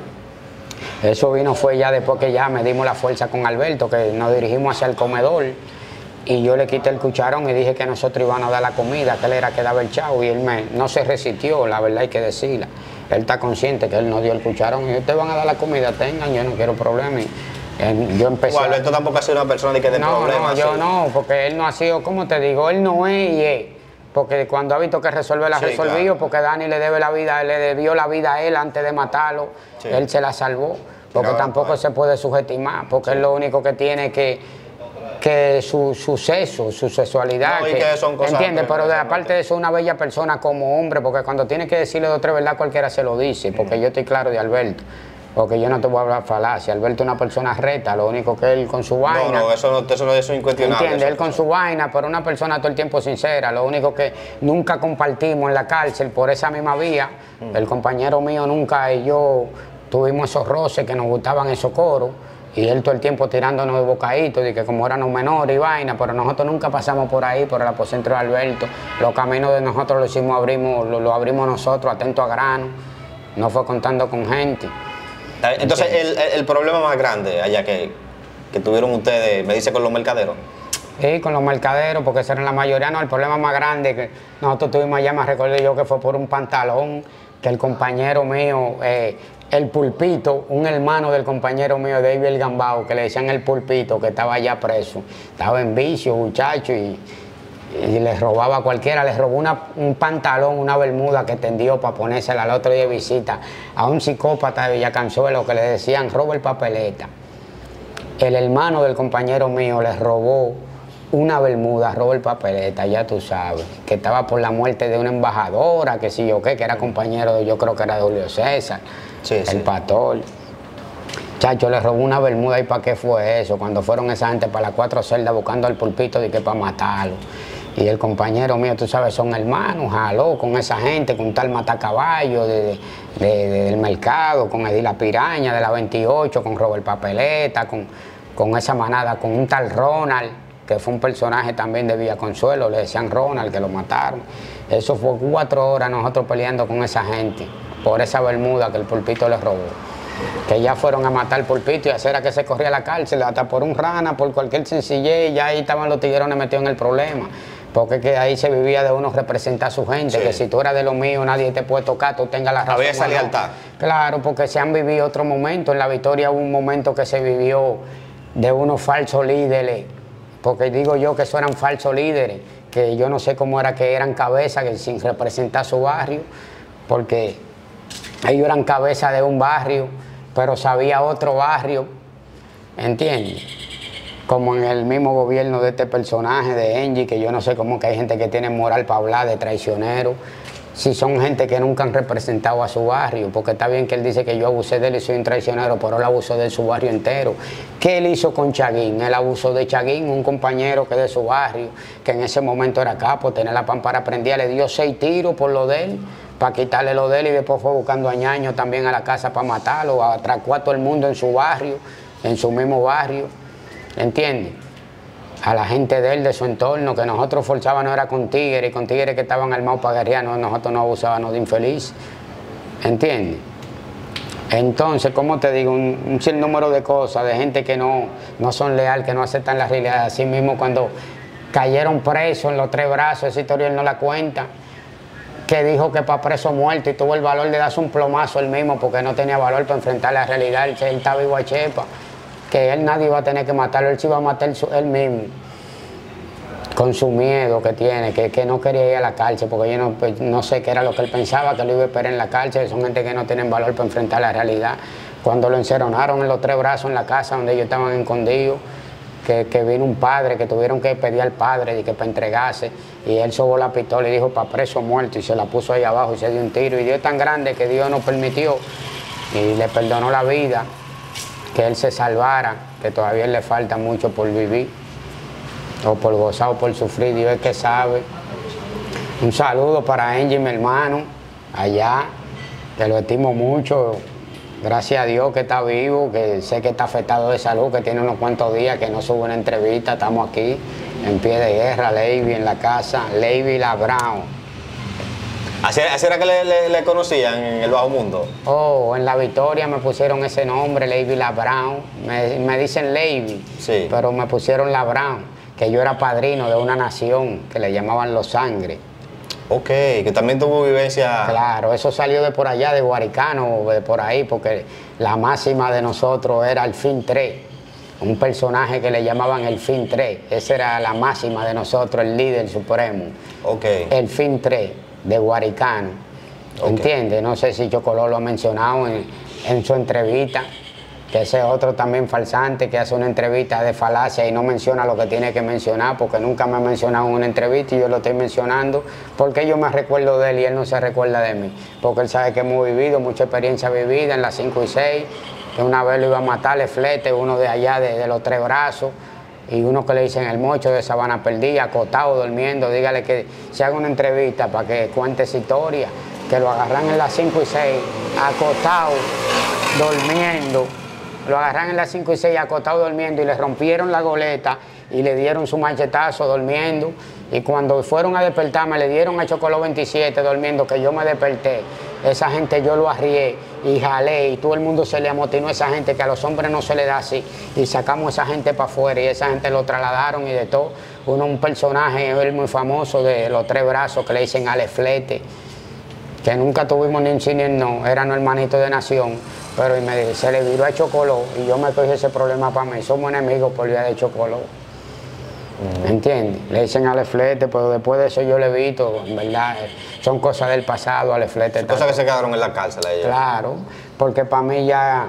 Eso vino fue ya después que ya me dimos la fuerza con Alberto, que nos dirigimos hacia el comedor y yo le quité el cucharón y dije que nosotros íbamos a dar la comida, que él era que daba el chavo y él me, no se resistió, la verdad hay que decirla. Él está consciente que él no dio el cucharón y ustedes van a dar la comida, tengan, yo no quiero problemas. yo empecé. Bueno, Alberto tampoco ha sido una persona de que de no, problemas. No, yo no, porque él no ha sido, como te digo, él no es y es. Porque cuando ha visto que resuelve, la ha resolvido, porque Dani le debe la vida, le debió la vida a él antes de matarlo, él se la salvó porque tampoco se puede sujetimar, porque es lo único que tiene que que su, su sexo, su sexualidad, no, que, son cosas ¿entiendes? Pero de aparte de eso, una bella persona como hombre, porque cuando tiene que decirle de otra verdad, cualquiera se lo dice, porque yo estoy claro de Alberto. Porque yo no te voy a hablar falacia. Alberto es una persona reta, lo único que él con su vaina. No, no, eso no, eso no es incuestionable. Entiende, él con su vaina, pero una persona todo el tiempo sincera. Lo único que nunca compartimos en la cárcel por esa misma vía. Mm. El compañero mío nunca y yo tuvimos esos roces que nos gustaban esos coros y él todo el tiempo tirándonos de bocaditos, de que como éramos menores y vaina, pero nosotros nunca pasamos por ahí, por el apocentro de Alberto. Los caminos de nosotros lo hicimos, abrimos, lo, abrimos nosotros, atento a grano, no fue contando con gente. Entonces, el, el, problema más grande allá que, que tuvieron ustedes, me dice con los mercaderos, Sí, con los mercaderos, porque esa era la mayoría, no, el problema más grande que nosotros tuvimos allá, me recuerdo yo que fue por un pantalón que el compañero mío, eh, el pulpito, un hermano del compañero mío, David Gambao, que le decían el pulpito, que estaba allá preso, estaba en vicio, muchacho, y, y le robaba a cualquiera, le robó un pantalón, una bermuda que tendió para ponérsela al otro día de visita a un psicópata de Villacanzuelo que le decían, roba el papeleta el hermano del compañero mío le robó una bermuda, robó el papeleta, ya tú sabes, que estaba por la muerte de una embajadora, que sí yo qué, que era compañero de, yo creo que era de Julio César, Sí, el sí. pastor. Chacho, le robó una bermuda y para qué fue eso, cuando fueron esa gente para las cuatro celdas buscando al pulpito de que para matarlo. Y el compañero mío, tú sabes, son hermanos, jaló con esa gente, con tal matacaballo de, de- de- de- del mercado, con Edila Piraña de la 28, con Robert Papeleta, con, con esa manada, con un tal Ronald, que fue un personaje también de Villa Consuelo, le decían Ronald, que lo mataron. Eso fue cuatro horas nosotros peleando con esa gente, por esa bermuda que el pulpito les robó que ya fueron a matar al pulpito y hacer a que se corría a la cárcel, hasta por un rana, por cualquier sencillez, ya ahí estaban los tiguerones metidos en el problema. Porque que ahí se vivía de uno representar a su gente, Sí. que si tú eras de lo mío, nadie te puede tocar, tú tengas la razón. Había esa lealtad. Claro, porque se han vivido otros momentos. En la victoria hubo un momento que se vivió de unos falsos líderes, porque digo yo que eso eran falsos líderes, que yo no sé cómo era que eran cabezas que sin representar su barrio, porque ellos eran cabeza de un barrio, pero sabía otro barrio, ¿entiendes? Como en el mismo gobierno de este personaje, de Angie, que yo no sé cómo que hay gente que tiene moral para hablar de traicionero, si son gente que nunca han representado a su barrio, porque está bien que él dice que yo abusé de él y soy un traicionero, pero él abusó de su barrio entero. ¿Qué él hizo con Chaguín? Él abusó de Chaguín, un compañero que de su barrio, que en ese momento era capo, tenía la pámpara prendida, le dio seis tiros por lo de él, para quitarle lo de él y después fue buscando a Ñaño también a la casa para matarlo, atracó a todo el mundo en su barrio, en su mismo barrio, ¿entiendes? A la gente de él, de su entorno, que nosotros forzábamos era con tigres, y con tigres que estaban armados para guerrear, no, nosotros no abusábamos de infeliz, ¿entiendes? Entonces, como te digo, un, un sinnúmero de cosas, de gente que no, no son leal, que no aceptan la realidad. Así mismo cuando cayeron presos en los tres brazos, esa historia él no la cuenta, que dijo que para preso muerto y tuvo el valor de darse un plomazo él mismo porque no tenía valor para enfrentar la realidad, él, él estaba igual Chepa, que él nadie iba a tener que matarlo, él se iba a matar él mismo con su miedo que tiene, que, que no quería ir a la cárcel, porque yo no, pues, no sé qué era lo que él pensaba, que lo iba a esperar en la cárcel, son gente que no tienen valor para enfrentar la realidad. Cuando lo encerronaron en los tres brazos en la casa donde ellos estaban escondidos, que, que vino un padre, que tuvieron que pedir al padre y que para entregarse, y él sobó la pistola y dijo para preso muerto, y se la puso ahí abajo y se dio un tiro, y Dios es tan grande que Dios nos permitió y le perdonó la vida, que él se salvara, que todavía le falta mucho por vivir o por gozar o por sufrir, Dios es que sabe. Un saludo para Angie, mi hermano, allá, que lo estimo mucho. Gracias a Dios que está vivo, que sé que está afectado de salud, que tiene unos cuantos días que no sube una entrevista. Estamos aquí en pie de guerra, Levy en la casa, Levy Labrao. Así, era que le, le- le conocían en el bajo mundo. Oh, en la victoria me pusieron ese nombre, Levy Labrao. Me, me dicen Levy, Sí. pero me pusieron Labrao, que yo era padrino de una nación que le llamaban Los Sangres. Ok, que también tuvo vivencia. Claro, eso salió de por allá, de Guaricano, de por ahí, porque la máxima de nosotros era el fin 3, un personaje que le llamaban el fin 3. Esa era la máxima de nosotros, el líder supremo. Ok. El fin 3 de Guaricano. Ok. ¿Entiendes? No sé si Chocoló lo ha mencionado en, en su entrevista, que ese es otro también falsante que hace una entrevista de falacia y no menciona lo que tiene que mencionar, porque nunca me ha mencionado en una entrevista y yo lo estoy mencionando, porque yo me recuerdo de él y él no se recuerda de mí, porque él sabe que hemos vivido, mucha experiencia vivida en las 5 y 6, que una vez lo iba a matar, le flete, uno de allá de, los tres brazos, y uno que le dicen el mocho de Sabana Perdida, acostado, durmiendo, dígale que se haga una entrevista para que cuente esa historia, que lo agarran en las 5 y 6, acostado, durmiendo, lo agarran en las 5 y 6, acostado, durmiendo, y le rompieron la goleta y le dieron su machetazo durmiendo, y cuando fueron a despertarme, le dieron a Chocoló 27 durmiendo, que yo me desperté, esa gente yo lo arrié y jalé y todo el mundo se le amotinó a esa gente que a los hombres no se le da así. Y sacamos a esa gente para afuera y esa gente lo trasladaron y de todo. Uno, un personaje él muy famoso de los tres brazos que le dicen Aleflete, que nunca tuvimos ni un cine, no, era hermanito de nación, pero y me, se le viró a Chocoló y yo me cogí ese problema para mí. Somos enemigos por día de Chocoló. ¿Me entiendes? Le dicen Aleflete, pero después de eso yo le he visto, en verdad, son cosas del pasado, Aleflete. Cosas que se quedaron en la cárcel a ella. Claro, porque para mí ya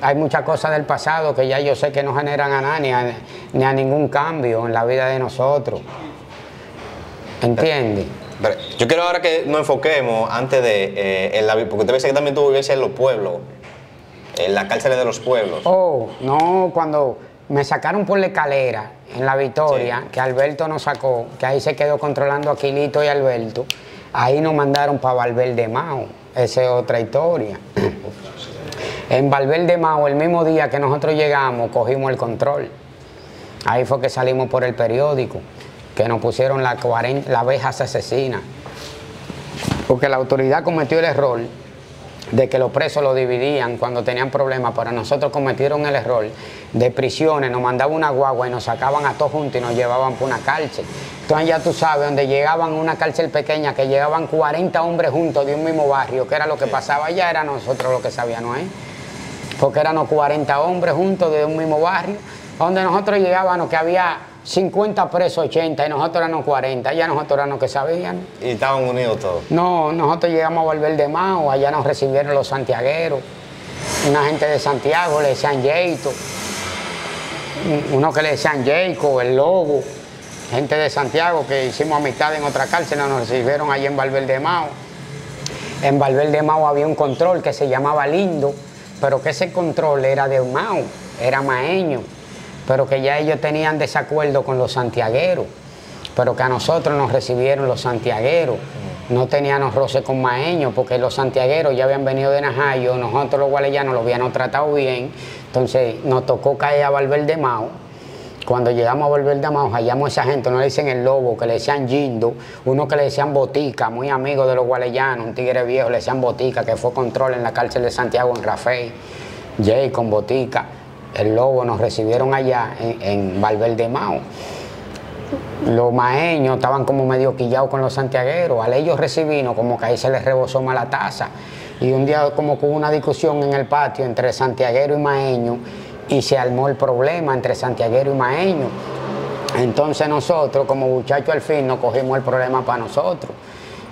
hay muchas cosas del pasado que ya yo sé que no generan a nada ni a, ni a ningún cambio en la vida de nosotros. ¿Entiendes? Pero Yo quiero ahora que nos enfoquemos antes de, eh, en la, porque usted dice que también tuvo vivencia en los pueblos, en las cárceles de los pueblos. Oh, no, cuando me sacaron por la escalera en la Victoria, Sí. que Alberto nos sacó, que ahí se quedó controlando a Quilito y Alberto, ahí nos mandaron para Valverde Mao. Esa es otra historia. (clears throat) En Valverde Mao, el mismo día que nosotros llegamos, cogimos el control. Ahí fue que salimos por el periódico, que nos pusieron la, 40 la abeja asesina. Porque la autoridad cometió el error de que los presos lo dividían cuando tenían problemas, pero nosotros cometieron el error de prisiones, nos mandaban una guagua y nos sacaban a todos juntos y nos llevaban por una cárcel. Entonces ya tú sabes, donde llegaban una cárcel pequeña, que llegaban 40 hombres juntos de un mismo barrio, que era lo que pasaba allá, era nosotros lo que sabíamos ahí. Porque éramos 40 hombres juntos de un mismo barrio, donde nosotros llegábamos que había 50 presos, 80, y nosotros éramos 40, ya nosotros éramos que sabían. Y estaban unidos todos. No, nosotros llegamos a Valverde Mao, allá nos recibieron los santiagueros, una gente de Santiago, le decían Yeito, uno que le decían Jayco, el Lobo, gente de Santiago que hicimos amistad en otra cárcel, nos recibieron allí en Valverde Mao. En Valverde Mao había un control que se llamaba Lindo, pero que ese control era de Mao, era maeño, pero que ya ellos tenían desacuerdo con los santiagueros, pero que a nosotros nos recibieron los santiagueros. No teníamos roce con maeños, porque los santiagueros ya habían venido de Najayo, nosotros los gualeyanos los habíamos tratado bien, entonces nos tocó caer a Valverde Mao. Cuando llegamos a Valverde Mao, hallamos a esa gente, no le dicen el lobo, que le decían Gindo, uno que le decían Botica, muy amigo de los gualeyanos, un tigre viejo, le decían Botica, que fue control en la cárcel de Santiago en Rafael, Jay con Botica, el lobo nos recibieron allá en, Valverde Mao. Los maeños estaban como medio quillados con los santiagueros, al ellos recibirnos como que ahí se les rebosó más la taza. Y un día como que hubo una discusión en el patio entre santiaguero y maeño y se armó el problema entre santiaguero y maeño. Entonces nosotros como muchachos al fin nos cogimos el problema para nosotros.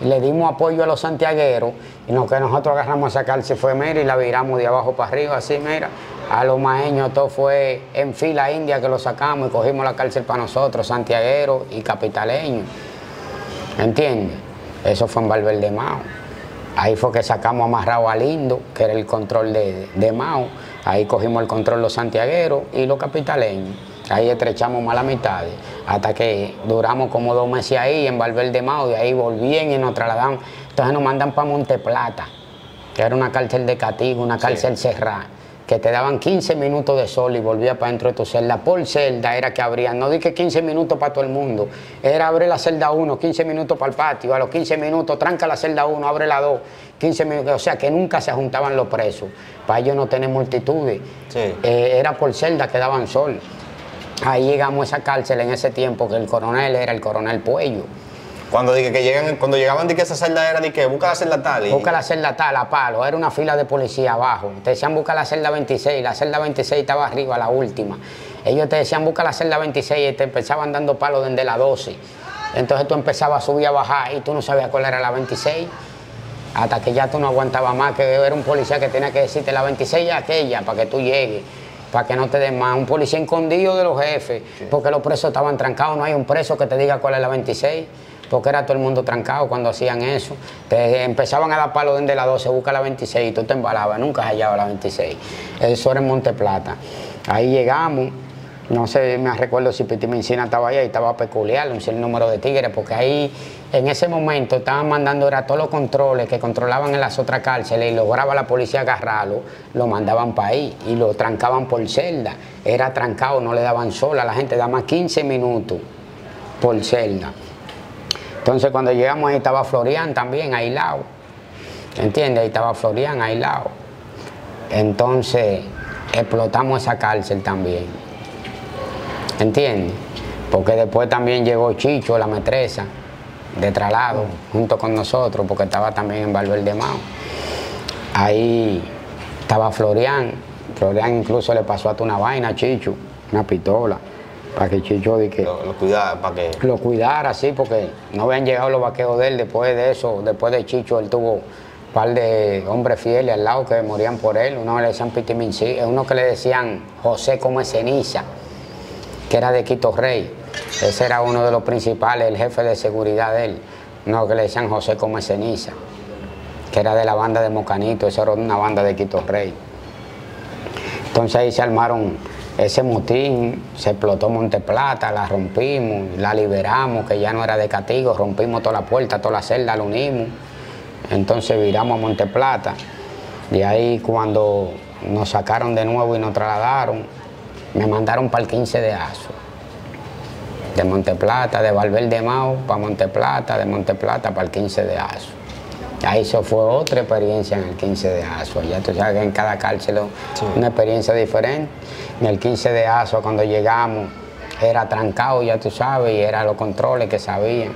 Le dimos apoyo a los santiagueros y lo que nosotros agarramos a sacar se fue, mira, y la viramos de abajo para arriba, así, mira. A los maeños todo fue en fila india que lo sacamos y cogimos la cárcel para nosotros, santiagueros y capitaleños. ¿Entiendes? Eso fue en Valverde Mao. Ahí fue que sacamos amarrado a Lindo, que era el control de, de Mao. Ahí cogimos el control los santiagueros y los capitaleños. Ahí estrechamos más la mitad, hasta que duramos como dos meses ahí en Valverde Mao, de ahí volvían y nos trasladaban. Entonces nos mandan para Monte Plata, que era una cárcel de castigo, una cárcel cerrada, que te daban 15 minutos de sol y volvías para dentro de tu celda. Por celda era que abrían, no dije 15 minutos para todo el mundo, era abrir la celda 1, 15 minutos para el patio, a los 15 minutos tranca la celda 1, abre la 2, 15 minutos, o sea que nunca se juntaban los presos, para ellos no tener multitudes, Sí. Eh, era por celda que daban sol. Ahí llegamos a esa cárcel en ese tiempo que el coronel era el coronel Puello. Cuando dije que llegan, cuando llegaban de que esa celda era de que busca la celda tal y Busca la celda tal, a palo, era una fila de policía abajo. Te decían busca la celda 26, la celda 26 estaba arriba, la última. Ellos te decían busca la celda 26 y te empezaban dando palos desde la 12. Entonces tú empezabas a subir a bajar y tú no sabías cuál era la 26. Hasta que ya tú no aguantabas más, que era un policía que tenía que decirte la 26 es aquella para que tú llegues, para que no te den más. Un policía escondido de los jefes, porque los presos estaban trancados. No hay un preso que te diga cuál es la 26 porque era todo el mundo trancado cuando hacían eso. Te empezaban a dar palo desde la 12, busca la 26 y tú te embalabas, nunca hallaba la 26. Eso era en Monte Plata. Ahí llegamos, no sé, me recuerdo si Pitimincina estaba y estaba peculiar, un cierto número de tigres, porque ahí en ese momento estaban mandando era todos los controles que controlaban en las otras cárceles y lograba la policía agarrarlo, lo mandaban para ahí y lo trancaban por celda. Era trancado, no le daban sola la gente, daban 15 minutos por celda. Entonces cuando llegamos ahí estaba Florian también aislado. ¿entiendes? Ahí estaba Florian aislado. Entonces explotamos esa cárcel también, ¿entiendes? Porque después también llegó Chicho, la metresa, de traslado, junto con nosotros, porque estaba también en Valverde Mao. Ahí estaba Florian, Florian incluso le pasó hasta una vaina a Chicho, una pistola, para que Chicho di que Lo, lo cuidaba, para que... lo cuidara así, porque no habían llegado los vaqueos de él después de eso, después de Chicho, él tuvo un par de hombres fieles al lado que morían por él, uno le decían Pitiminci, uno que le decían José Come Ceniza, que era de Quito Rey, ese era uno de los principales, el jefe de seguridad de él, uno que le decían José Come Ceniza, que era de la banda de Mocanito, esa era una banda de Quito Rey. Entonces ahí se armaron ese motín, se explotó Monteplata, la rompimos, la liberamos, que ya no era de castigo, rompimos toda la puerta, toda la celda, la unimos. Entonces viramos a Monteplata. De ahí cuando nos sacaron de nuevo y nos trasladaron, me mandaron para el 15 de Azo. De Monteplata, de Valverde Mao para Monteplata, de Monteplata para el 15 de Azo. Ahí eso fue otra experiencia en el 15 de Azo. Ya tú sabes que en cada cárcel una experiencia diferente. En el 15 de Azo, cuando llegamos, era trancado, ya tú sabes, y era los controles que sabían.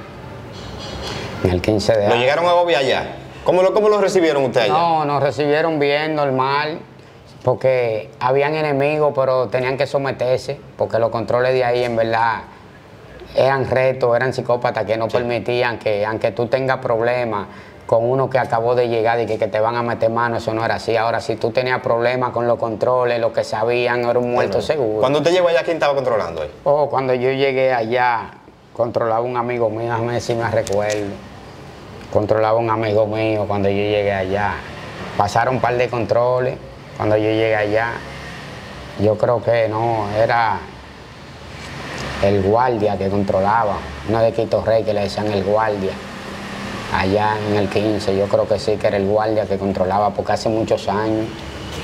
En el 15 de ¿Lo Azo. llegaron a obviar allá? ¿Cómo lo, cómo lo recibieron ustedes allá? No, nos recibieron bien, normal, porque habían enemigos, pero tenían que someterse, porque los controles de ahí en verdad eran retos, eran psicópatas que no permitían que, aunque tú tengas problemas con uno que acabó de llegar y que, que te van a meter mano, eso no era así. Ahora, si tú tenías problemas con los controles, lo que sabían, era un muerto seguro. Cuando usted llegó allá, ¿quién estaba controlando ahí? Oh, cuando yo llegué allá, controlaba un amigo mío, déjame ver si me recuerdo. Controlaba un amigo mío cuando yo llegué allá. Pasaron un par de controles cuando yo llegué allá. Yo creo que no, era el guardia que controlaba, uno de Quito Rey que le decían el guardia. Allá en el 15, yo creo que sí que era el guardia que controlaba, porque hace muchos años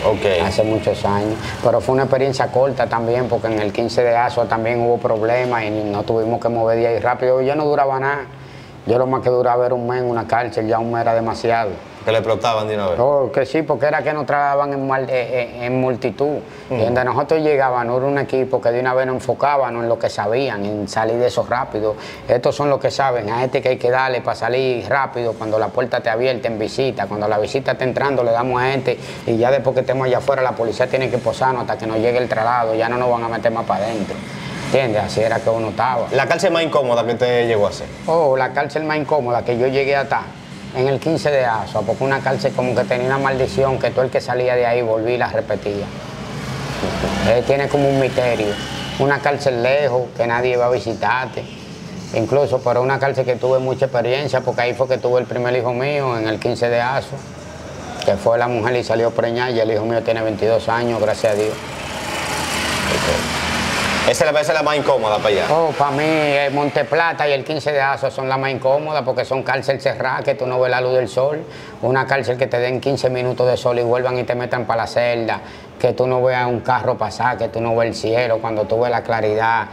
Ok. hace muchos años. Pero fue una experiencia corta también, porque en el 15 de ASO también hubo problemas y no tuvimos que mover de ahí rápido. Ya no duraba nada. Yo lo más que duraba era un mes en una cárcel, ya un mes era demasiado. Que le explotaban de una vez. Oh, que sí, porque era que nos en, mal- eh, eh, en multitud. Y donde nosotros llegábamos, era un equipo que de una vez nos enfocábamos en lo que sabían, en salir de eso rápido. Estos son los que saben, a este que hay que darle para salir rápido, cuando la puerta te abierta en visita, cuando la visita está entrando, le damos a este, y ya después que estemos allá afuera, la policía tiene que posarnos hasta que nos llegue el traslado, ya no nos van a meter más para adentro. ¿Entiendes? Así era que uno estaba. La cárcel más incómoda que usted llegó a hacer. Oh, la cárcel más incómoda que yo llegué a estar en el 15 de Asua, porque una cárcel como que tenía una maldición que todo el que salía de ahí volvía y la repetía. Eh, tiene como un misterio. Una cárcel lejos, que nadie va a visitarte. Incluso, pero una cárcel que tuve mucha experiencia, porque ahí fue que tuve el primer hijo mío, en el 15 de Asua, que fue la mujer y salió preñada, y el hijo mío tiene 22 años, gracias a Dios. Esa es la, esa es la más incómoda para allá. Oh, para mí, el Monteplata y el 15 de Aso son las más incómodas porque son cárcel cerradas que tú no ves la luz del sol. Una cárcel que te den 15 minutos de sol y vuelvan y te metan para la celda. Que tú no veas un carro pasar, que tú no ves el cielo. Cuando tú ves la claridad,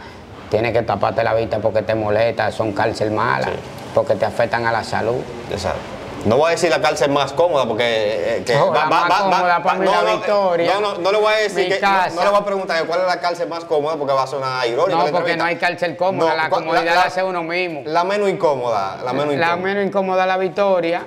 tienes que taparte la vista porque te molesta. Son cárcel malas porque te afectan a la salud. Exacto. No voy a decir la cárcel más cómoda porque. que No, la no, la le voy a decir que. no- le voy a preguntar cuál es la cárcel más cómoda porque va a sonar irónico. No, la porque no hay cárcel cómoda. la ¿cuál- comodidad la- la hace uno mismo. La menos incómoda. La menos La incómoda. menos incómoda la victoria,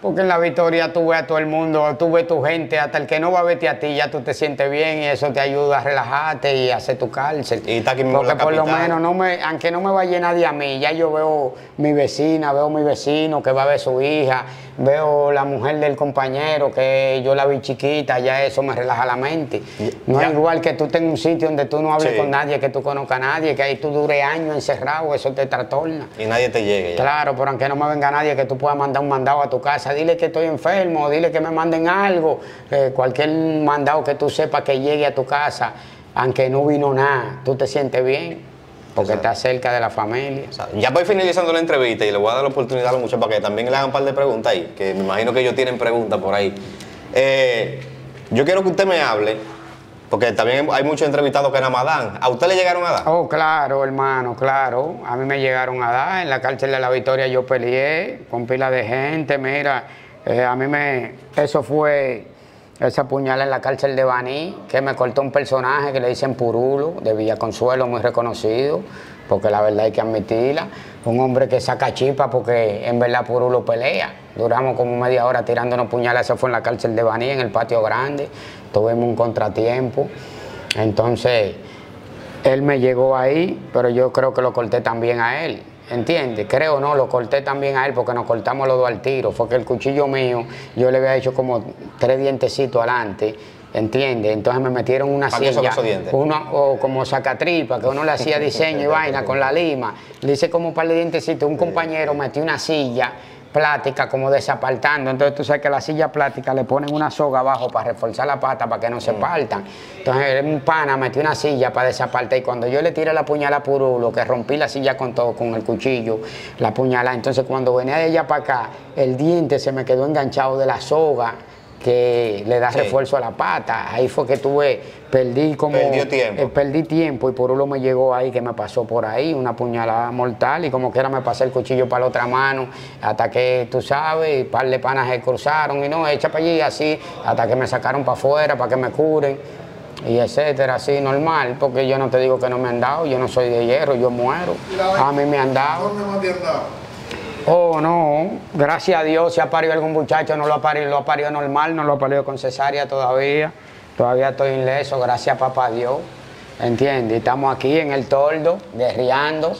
porque en la victoria tú ves a todo el mundo, tú ves tu gente, hasta el que no va a verte a ti, ya tú te sientes bien y eso te ayuda a relajarte y a hacer tu cárcel. Y está aquí mismo Porque por lo menos, no me, aunque no me vaya nadie a mí, ya yo veo mi vecina, veo mi vecino que va a ver su hija, veo la mujer del compañero que yo la vi chiquita, ya eso me relaja la mente. No Ya. es igual que tú estés en un sitio donde tú no hables Sí. con nadie, que tú conozcas a nadie, que ahí tú dures años encerrado, eso te trastorna. Y nadie te llegue ya. Claro, pero aunque no me venga nadie que tú puedas mandar un mandado a tu casa, dile que estoy enfermo, dile que me manden algo, eh, cualquier mandado que tú sepas que llegue a tu casa, aunque no vino nada, tú te sientes bien, porque Exacto. estás cerca de la familia. Ya voy finalizando la entrevista y le voy a dar la oportunidad a los muchachos para que también le hagan un par de preguntas ahí, que me imagino que ellos tienen preguntas por ahí. Eh, yo quiero que usted me hable, porque también hay muchos entrevistados que nada más dan. ¿A usted le llegaron a dar? Oh, claro, hermano, claro. A mí me llegaron a dar, en la cárcel de la Victoria yo peleé con pila de gente, mira, Eh, a mí me, eso fue esa puñalada en la cárcel de Baní, que me cortó un personaje que le dicen Purulo, de Villa Consuelo, muy reconocido, porque la verdad hay que admitirla. Un hombre que saca chipa porque en verdad Purulo pelea. Duramos como media hora tirándonos puñalas, eso fue en la cárcel de Baní, en el patio grande. Tuvimos un contratiempo. Entonces, él me llegó ahí, pero yo creo que lo corté también a él. ¿Entiendes? Creo no, lo corté también a él porque nos cortamos los dos al tiro. Fue que el cuchillo mío, yo le había hecho como tres dientecitos adelante. ¿Entiendes? Entonces me metieron una ¿Para qué son silla, una, o como sacatripa, que uno le hacía diseño y (laughs) vaina con la lima. Le hice como un par de dientecitos. Un compañero metió una silla plástica como desapartando. Entonces tú sabes que la silla plástica le ponen una soga abajo para reforzar la pata para que no se partan. Entonces un pana metió una silla para desapartar y cuando yo le tiré la puñalada a Purulo, que rompí la silla con todo, con el cuchillo, la puñalada, entonces cuando venía de allá para acá, el diente se me quedó enganchado de la soga que le da Sí. refuerzo a la pata. Ahí fue que tuve, perdí como... Perdió tiempo. eh, perdí tiempo y Purulo me llegó ahí, que me pasó por ahí, una puñalada mortal y como quiera me pasé el cuchillo para la otra mano, hasta que, tú sabes, un par de panas se cruzaron y no, echa para allí así, hasta que me sacaron para afuera, para que me curen y etcétera, así normal, porque yo no te digo que no me han dado, yo no soy de hierro, yo muero, a mí me han dado. ¿Dónde más te han dado? Oh, no, gracias a Dios, si ha parido algún muchacho, no lo ha parido, lo ha parido normal, no lo ha parido con cesárea todavía. Todavía estoy ileso, gracias a papá Dios. ¿Entiendes? Estamos aquí en el toldo, derriando.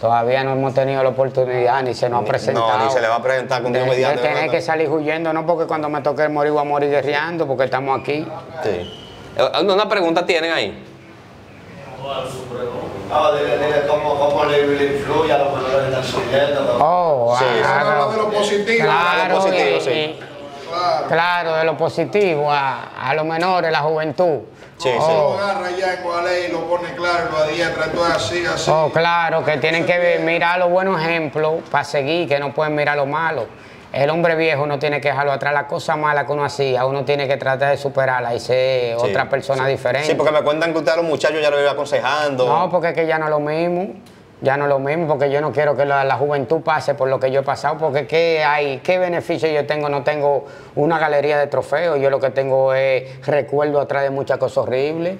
Todavía no hemos tenido la oportunidad, ni se nos ha presentado. No, ni se le va a presentar con Dios mediante. tener ¿verdad? que salir huyendo, no porque cuando me toque morir voy a morir guerreando, porque estamos aquí. Sí. Eh, Una pregunta tienen ahí. No, dile, dile cómo, cómo le, le influye a los menores están subiendo. Oh, Sí. ah, Habla de lo positivo. Claro, lo positivo, y- sí. y- Claro. claro, de lo positivo, a, a los menores, la juventud. Sí, Lo sí. agarra ya en Gualey, lo pone claro, lo adiestra, todo así, así. Oh, claro, que tienen que mirar los buenos ejemplos para seguir, que no pueden mirar lo malo. El hombre viejo no tiene que dejarlo atrás. La cosa mala que uno hacía, uno tiene que tratar de superarla y ser Sí. otra persona diferente. Sí, porque me cuentan que usted a los muchachos ya lo iba aconsejando. No, porque es que ya no es lo mismo. Ya no es lo mismo, porque yo no quiero que la, la juventud pase por lo que yo he pasado, porque ¿qué hay? ¿Qué beneficio yo tengo? No tengo una galería de trofeos, yo lo que tengo es recuerdo atrás de muchas cosas horribles,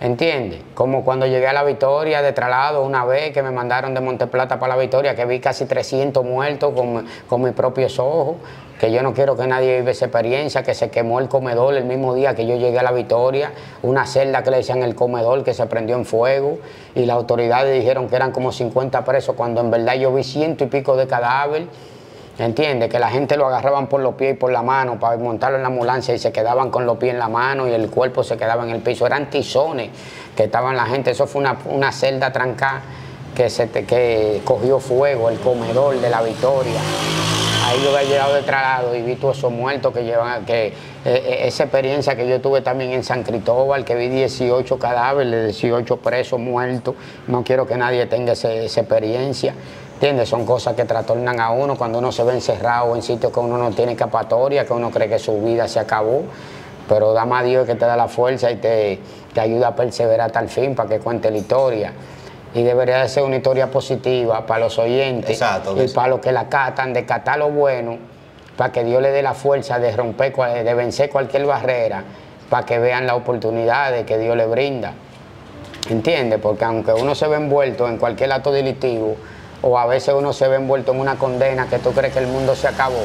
¿entiendes? Como cuando llegué a la Victoria de traslado una vez que me mandaron de Monteplata para la Victoria, que vi casi 300 muertos con, con mis propios ojos, que yo no quiero que nadie viva esa experiencia, que se quemó el comedor el mismo día que yo llegué a la Victoria, una celda que le decían el comedor que se prendió en fuego y las autoridades dijeron que eran como 50 presos cuando en verdad yo vi ciento y pico de cadáver. ¿Entiendes? Que la gente lo agarraban por los pies y por la mano para montarlo en la ambulancia y se quedaban con los pies en la mano y el cuerpo se quedaba en el piso. Eran tizones que estaban la gente. Eso fue una, una celda trancada que, se que cogió fuego, el comedor de la Victoria. Ahí yo había llegado de traslado y vi todos esos muertos que llevan, que eh, eh, esa experiencia que yo tuve también en San Cristóbal, que vi 18 cadáveres, 18 presos muertos. No quiero que nadie tenga esa experiencia. ¿Entiendes? Son cosas que trastornan a uno cuando uno se ve encerrado en sitios que uno no tiene escapatoria, que uno cree que su vida se acabó. Pero da más Dios que te da la fuerza y te, te ayuda a perseverar hasta el fin para que cuente la historia. Y debería de ser una historia positiva para los oyentes Exacto, y para los que la catan, de catar lo bueno, para que Dios le dé la fuerza de romper, de vencer cualquier barrera, para que vean las oportunidades que Dios le brinda. ¿Entiendes? Porque aunque uno se ve envuelto en cualquier acto delictivo, o a veces uno se ve envuelto en una condena que tú crees que el mundo se acabó,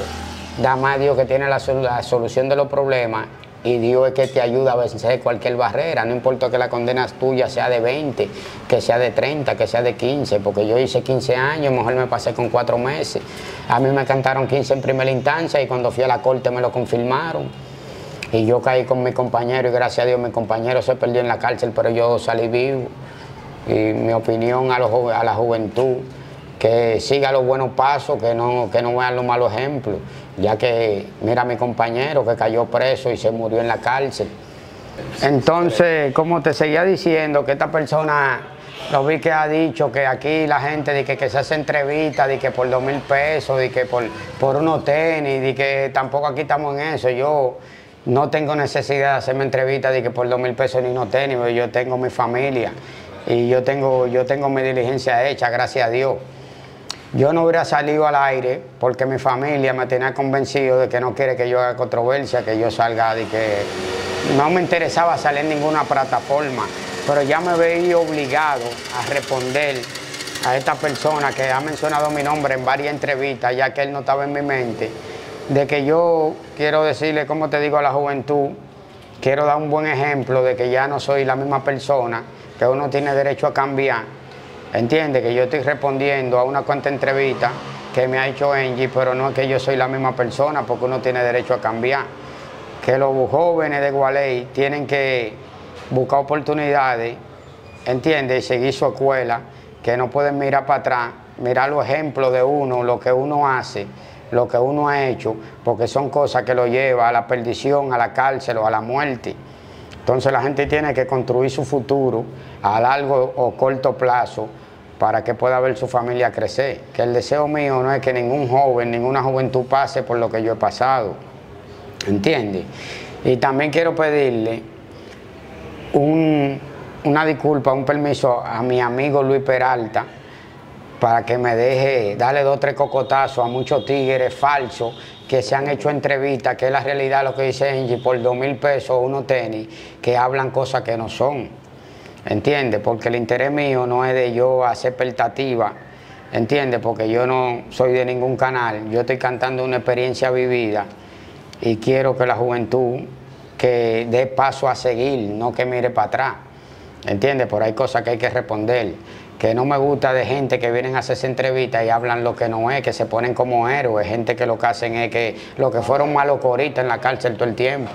da más Dios que tiene la, sol- la solución de los problemas y Dios es que te ayuda a vencer cualquier barrera. No importa que la condena tuya sea de 20, que sea de 30, que sea de 15, porque yo hice 15 años, mejor me pasé con 4 meses. A mí me cantaron 15 en primera instancia y cuando fui a la corte me lo confirmaron. Y yo caí con mi compañero y gracias a Dios mi compañero se perdió en la cárcel, pero yo salí vivo. Y mi opinión a, los a la juventud, que siga los buenos pasos, que no, que no vean los malos ejemplos, ya que mira mi compañero que cayó preso y se murió en la cárcel. Entonces, como te seguía diciendo, que esta persona, lo vi que ha dicho que aquí la gente de que, que se hace entrevistas, de que por dos mil pesos, de que por, por unos tenis, de que tampoco aquí estamos en eso. Yo no tengo necesidad de hacerme entrevistas de que por dos mil pesos ni unos tenis, yo tengo mi familia y yo tengo, yo tengo mi diligencia hecha, gracias a Dios. Yo no hubiera salido al aire porque mi familia me tenía convencido de que no quiere que yo haga controversia, que yo salga de que no me interesaba salir en ninguna plataforma, pero ya me veía obligado a responder a esta persona que ha mencionado mi nombre en varias entrevistas, ya que él no estaba en mi mente, de que yo quiero decirle, como te digo a la juventud, quiero dar un buen ejemplo de que ya no soy la misma persona, que uno tiene derecho a cambiar. Entiende que yo estoy respondiendo a una cuanta entrevista que me ha hecho Angie, pero no es que yo soy la misma persona, porque uno tiene derecho a cambiar. Que los jóvenes de Gualey tienen que buscar oportunidades, entiende, y seguir su escuela, que no pueden mirar para atrás, mirar los ejemplos de uno, lo que uno hace, lo que uno ha hecho, porque son cosas que lo lleva a la perdición, a la cárcel o a la muerte. Entonces la gente tiene que construir su futuro a largo o corto plazo para que pueda ver su familia crecer. Que el deseo mío no es que ningún joven, ninguna juventud pase por lo que yo he pasado. ¿Entiendes? Y también quiero pedirle un, una disculpa, un permiso a mi amigo Luis Peralta para que me deje darle dos tres cocotazos a muchos tigres falsos que se han hecho entrevistas, que es la realidad lo que dice Angie, por dos mil pesos unos tenis, que hablan cosas que no son. ¿Entiendes? Porque el interés mío no es de yo hacer expectativa, ¿entiendes? Porque yo no soy de ningún canal, yo estoy cantando una experiencia vivida y quiero que la juventud que dé paso a seguir, no que mire para atrás. ¿Entiendes? Por ahí cosas que hay que responder. Que no me gusta de gente que vienen a hacerse entrevistas y hablan lo que no es, que se ponen como héroes. Gente que lo que hacen es que lo que fueron malos coritas en la cárcel todo el tiempo.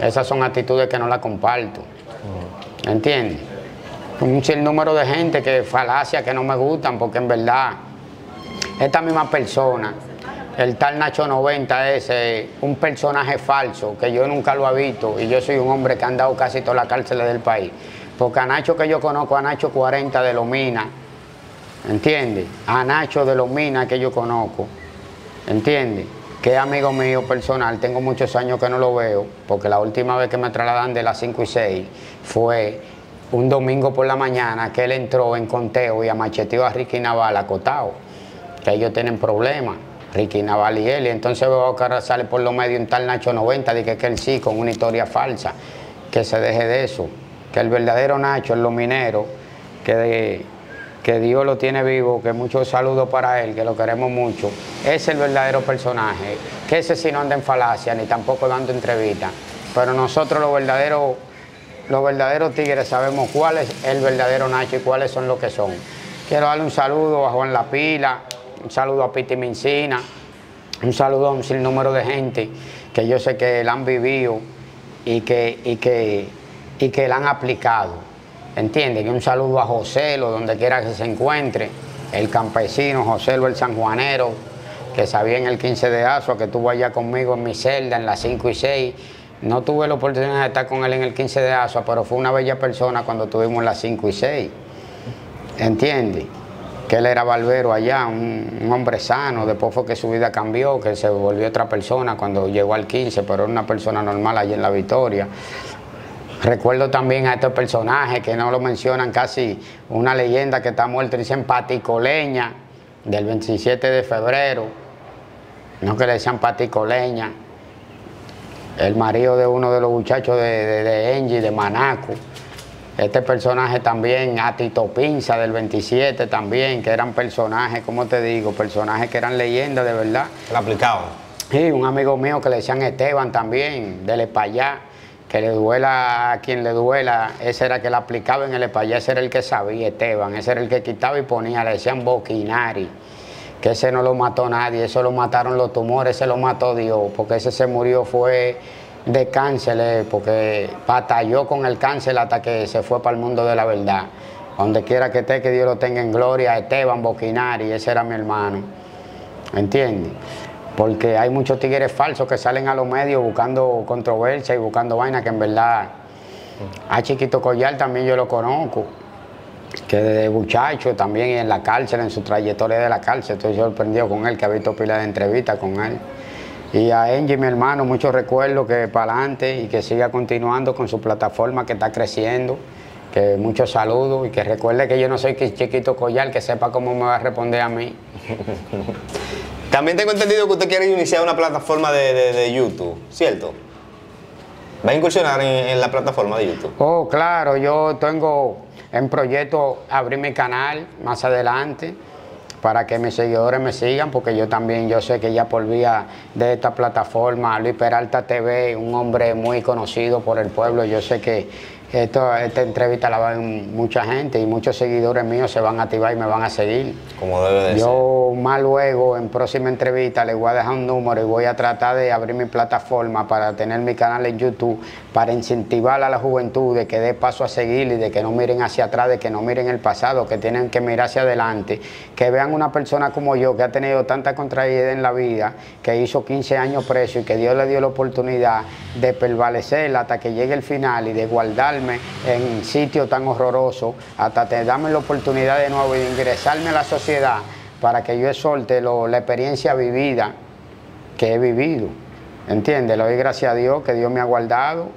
Esas son actitudes que no las comparto. ¿Entiendes? Un número de gente que falacias que no me gustan porque en verdad esta misma persona el tal Nacho 90 es eh, un personaje falso que yo nunca lo he visto y yo soy un hombre que ha andado casi todas las cárceles del país. Porque a Nacho que yo conozco, a Nacho 40 de Lomina, ¿entiendes? A Nacho de Lomina que yo conozco, ¿entiendes? Que es amigo mío personal, tengo muchos años que no lo veo, porque la última vez que me trasladan de las 5 y 6 fue un domingo por la mañana que él entró en conteo y a macheteó a Ricky Naval acotado, que ellos tienen problemas. Ricky Naval y él, y entonces veo que sale por los medios un tal Nacho 90, de que, él sí, con una historia falsa, que se deje de eso, que el verdadero Nacho, el minero, que, de- que Dios lo tiene vivo, que muchos saludos para él, que lo queremos mucho, es el verdadero personaje, que ese sí no anda en falacia, ni tampoco dando entrevistas, pero nosotros los verdaderos, los verdaderos tigres sabemos cuál es el verdadero Nacho y cuáles son los que son. Quiero darle un saludo a Juan La Pila, un saludo a Piti Mincina, un saludo a un sinnúmero de gente que yo sé que la han vivido y que, y que, y que la han aplicado. ¿Entiendes? Y un saludo a José, lo donde quiera que se encuentre, el campesino José lo el sanjuanero, que sabía en el 15 de Asua, que estuvo allá conmigo en mi celda en las 5 y 6. No tuve la oportunidad de estar con él en el 15 de Asua, pero fue una bella persona cuando tuvimos las 5 y 6. ¿Entiendes? Que él era barbero allá, un, un hombre sano, después fue que su vida cambió, que se volvió otra persona cuando llegó al 15, pero era una persona normal allí en La Victoria. Recuerdo también a estos personajes que no lo mencionan casi, una leyenda que está muerta, dicen Paticoleña, del 27 de febrero, no que le decían Paticoleña, el marido de uno de los muchachos de, de, de Engie, de Manaco. Este personaje también, a Tito Pinza del 27 también, que eran personajes, como te digo, personajes que eran leyendas de verdad. La aplicaban. Sí, un amigo mío que le decían Esteban también, del Espallá, que le duela a quien le duela, ese era el que le aplicaba en el Espallá, ese era el que sabía, Esteban, ese era el que quitaba y ponía, le decían Boquinari, que ese no lo mató nadie, eso lo mataron los tumores, ese lo mató Dios, porque ese se murió fue de cáncer, eh, porque batalló con el cáncer hasta que se fue para el mundo de la verdad. Donde quiera que esté, que Dios lo tenga en gloria, Esteban Boquinari, ese era mi hermano. ¿Entiendes? Porque hay muchos tigres falsos que salen a los medios buscando controversia y buscando vaina que en verdad. A Chiquito Collar también yo lo conozco, que desde muchacho también en la cárcel, en su trayectoria de la cárcel, estoy sorprendido con él, que ha visto pila de entrevistas con él. Y a Angie, mi hermano, muchos recuerdos que para adelante y que siga continuando con su plataforma que está creciendo que muchos saludos y que recuerde que yo no soy chiquito collar, que sepa cómo me va a responder a mí. (laughs) También tengo entendido que usted quiere iniciar una plataforma de, de- YouTube, ¿cierto? ¿Va a incursionar en, en la plataforma de YouTube? Oh, claro, yo tengo en proyecto abrir mi canal más adelante para que mis seguidores me sigan, porque yo también, yo sé que ya por vía de esta plataforma, Luis Peralta TV, un hombre muy conocido por el pueblo, yo sé que esto, esta entrevista la ven mucha gente y muchos seguidores míos se van a activar y me van a seguir. Como debe de ser. Yo más luego, en próxima entrevista, les voy a dejar un número y voy a tratar de abrir mi plataforma para tener mi canal en YouTube, para incentivar a la juventud de que dé paso a seguir y de que no miren hacia atrás, de que no miren el pasado, que tienen que mirar hacia adelante, que vean una persona como yo que ha tenido tanta contrariedad en la vida, que hizo 15 años preso y que Dios le dio la oportunidad de prevalecer hasta que llegue el final y de guardarme en sitio tan horroroso, hasta te darme la oportunidad de nuevo de ingresarme a la sociedad para que yo exhorte lo- la experiencia vivida que he vivido. ¿Entiendes? Le doy gracias a Dios que Dios me ha guardado,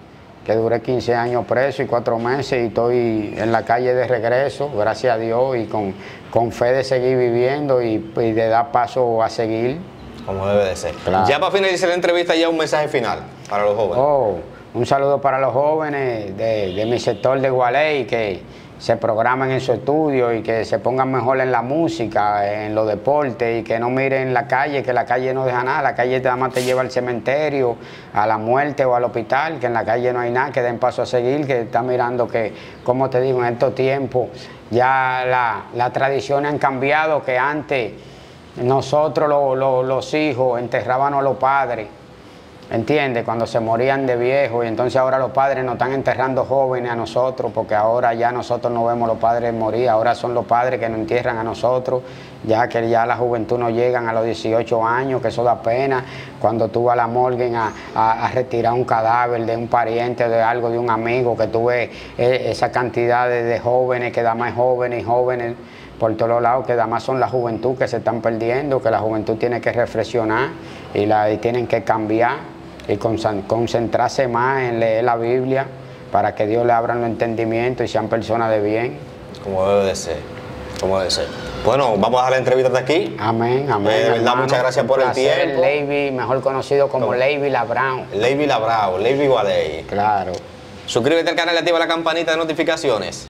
que duré 15 años preso y 4 meses y estoy en la calle de regreso, gracias a Dios, y con, con fe de seguir viviendo y, y de dar paso a seguir. Como debe de ser. Claro. Ya para finalizar la entrevista, ya un mensaje final para los jóvenes. Oh, un saludo para los jóvenes de, mi sector de Gualey que se programen en su estudio y que se pongan mejor en la música, en los deportes y que no miren la calle, que la calle no deja nada, la calle nada más te lleva al cementerio, a la muerte o al hospital, que en la calle no hay nada, que den paso a seguir, que está mirando que, como te digo, en estos tiempos ya la- las tradiciones han cambiado, que antes nosotros lo- lo- los hijos enterrábamos a los padres. ¿Entiendes? Cuando se morían de viejos y entonces ahora los padres nos están enterrando jóvenes a nosotros porque ahora ya nosotros no vemos los padres morir, ahora son los padres que nos entierran a nosotros, ya que ya la juventud no llegan a los 18 años, que eso da pena, cuando tú vas a la morgue a, retirar un cadáver de un pariente, de algo, de un amigo, que tú ves eh, esa cantidad de, de jóvenes, que da más jóvenes y jóvenes por todos lados, que además son la juventud que se están perdiendo, que la juventud tiene que reflexionar y, la, y tienen que cambiar y concentrarse más en leer la Biblia para que Dios le abra el entendimiento y sean personas de bien. Como debe de ser. Como debe ser. Bueno, vamos a dejar la entrevista hasta aquí. Amén, amén. Eh, de verdad, hermano. muchas gracias por el tiempo. Levi, mejor conocido como ¿Cómo? Levi Labrao. Levi Labrao, Levi Gualey. Claro. Suscríbete al canal y activa la campanita de notificaciones.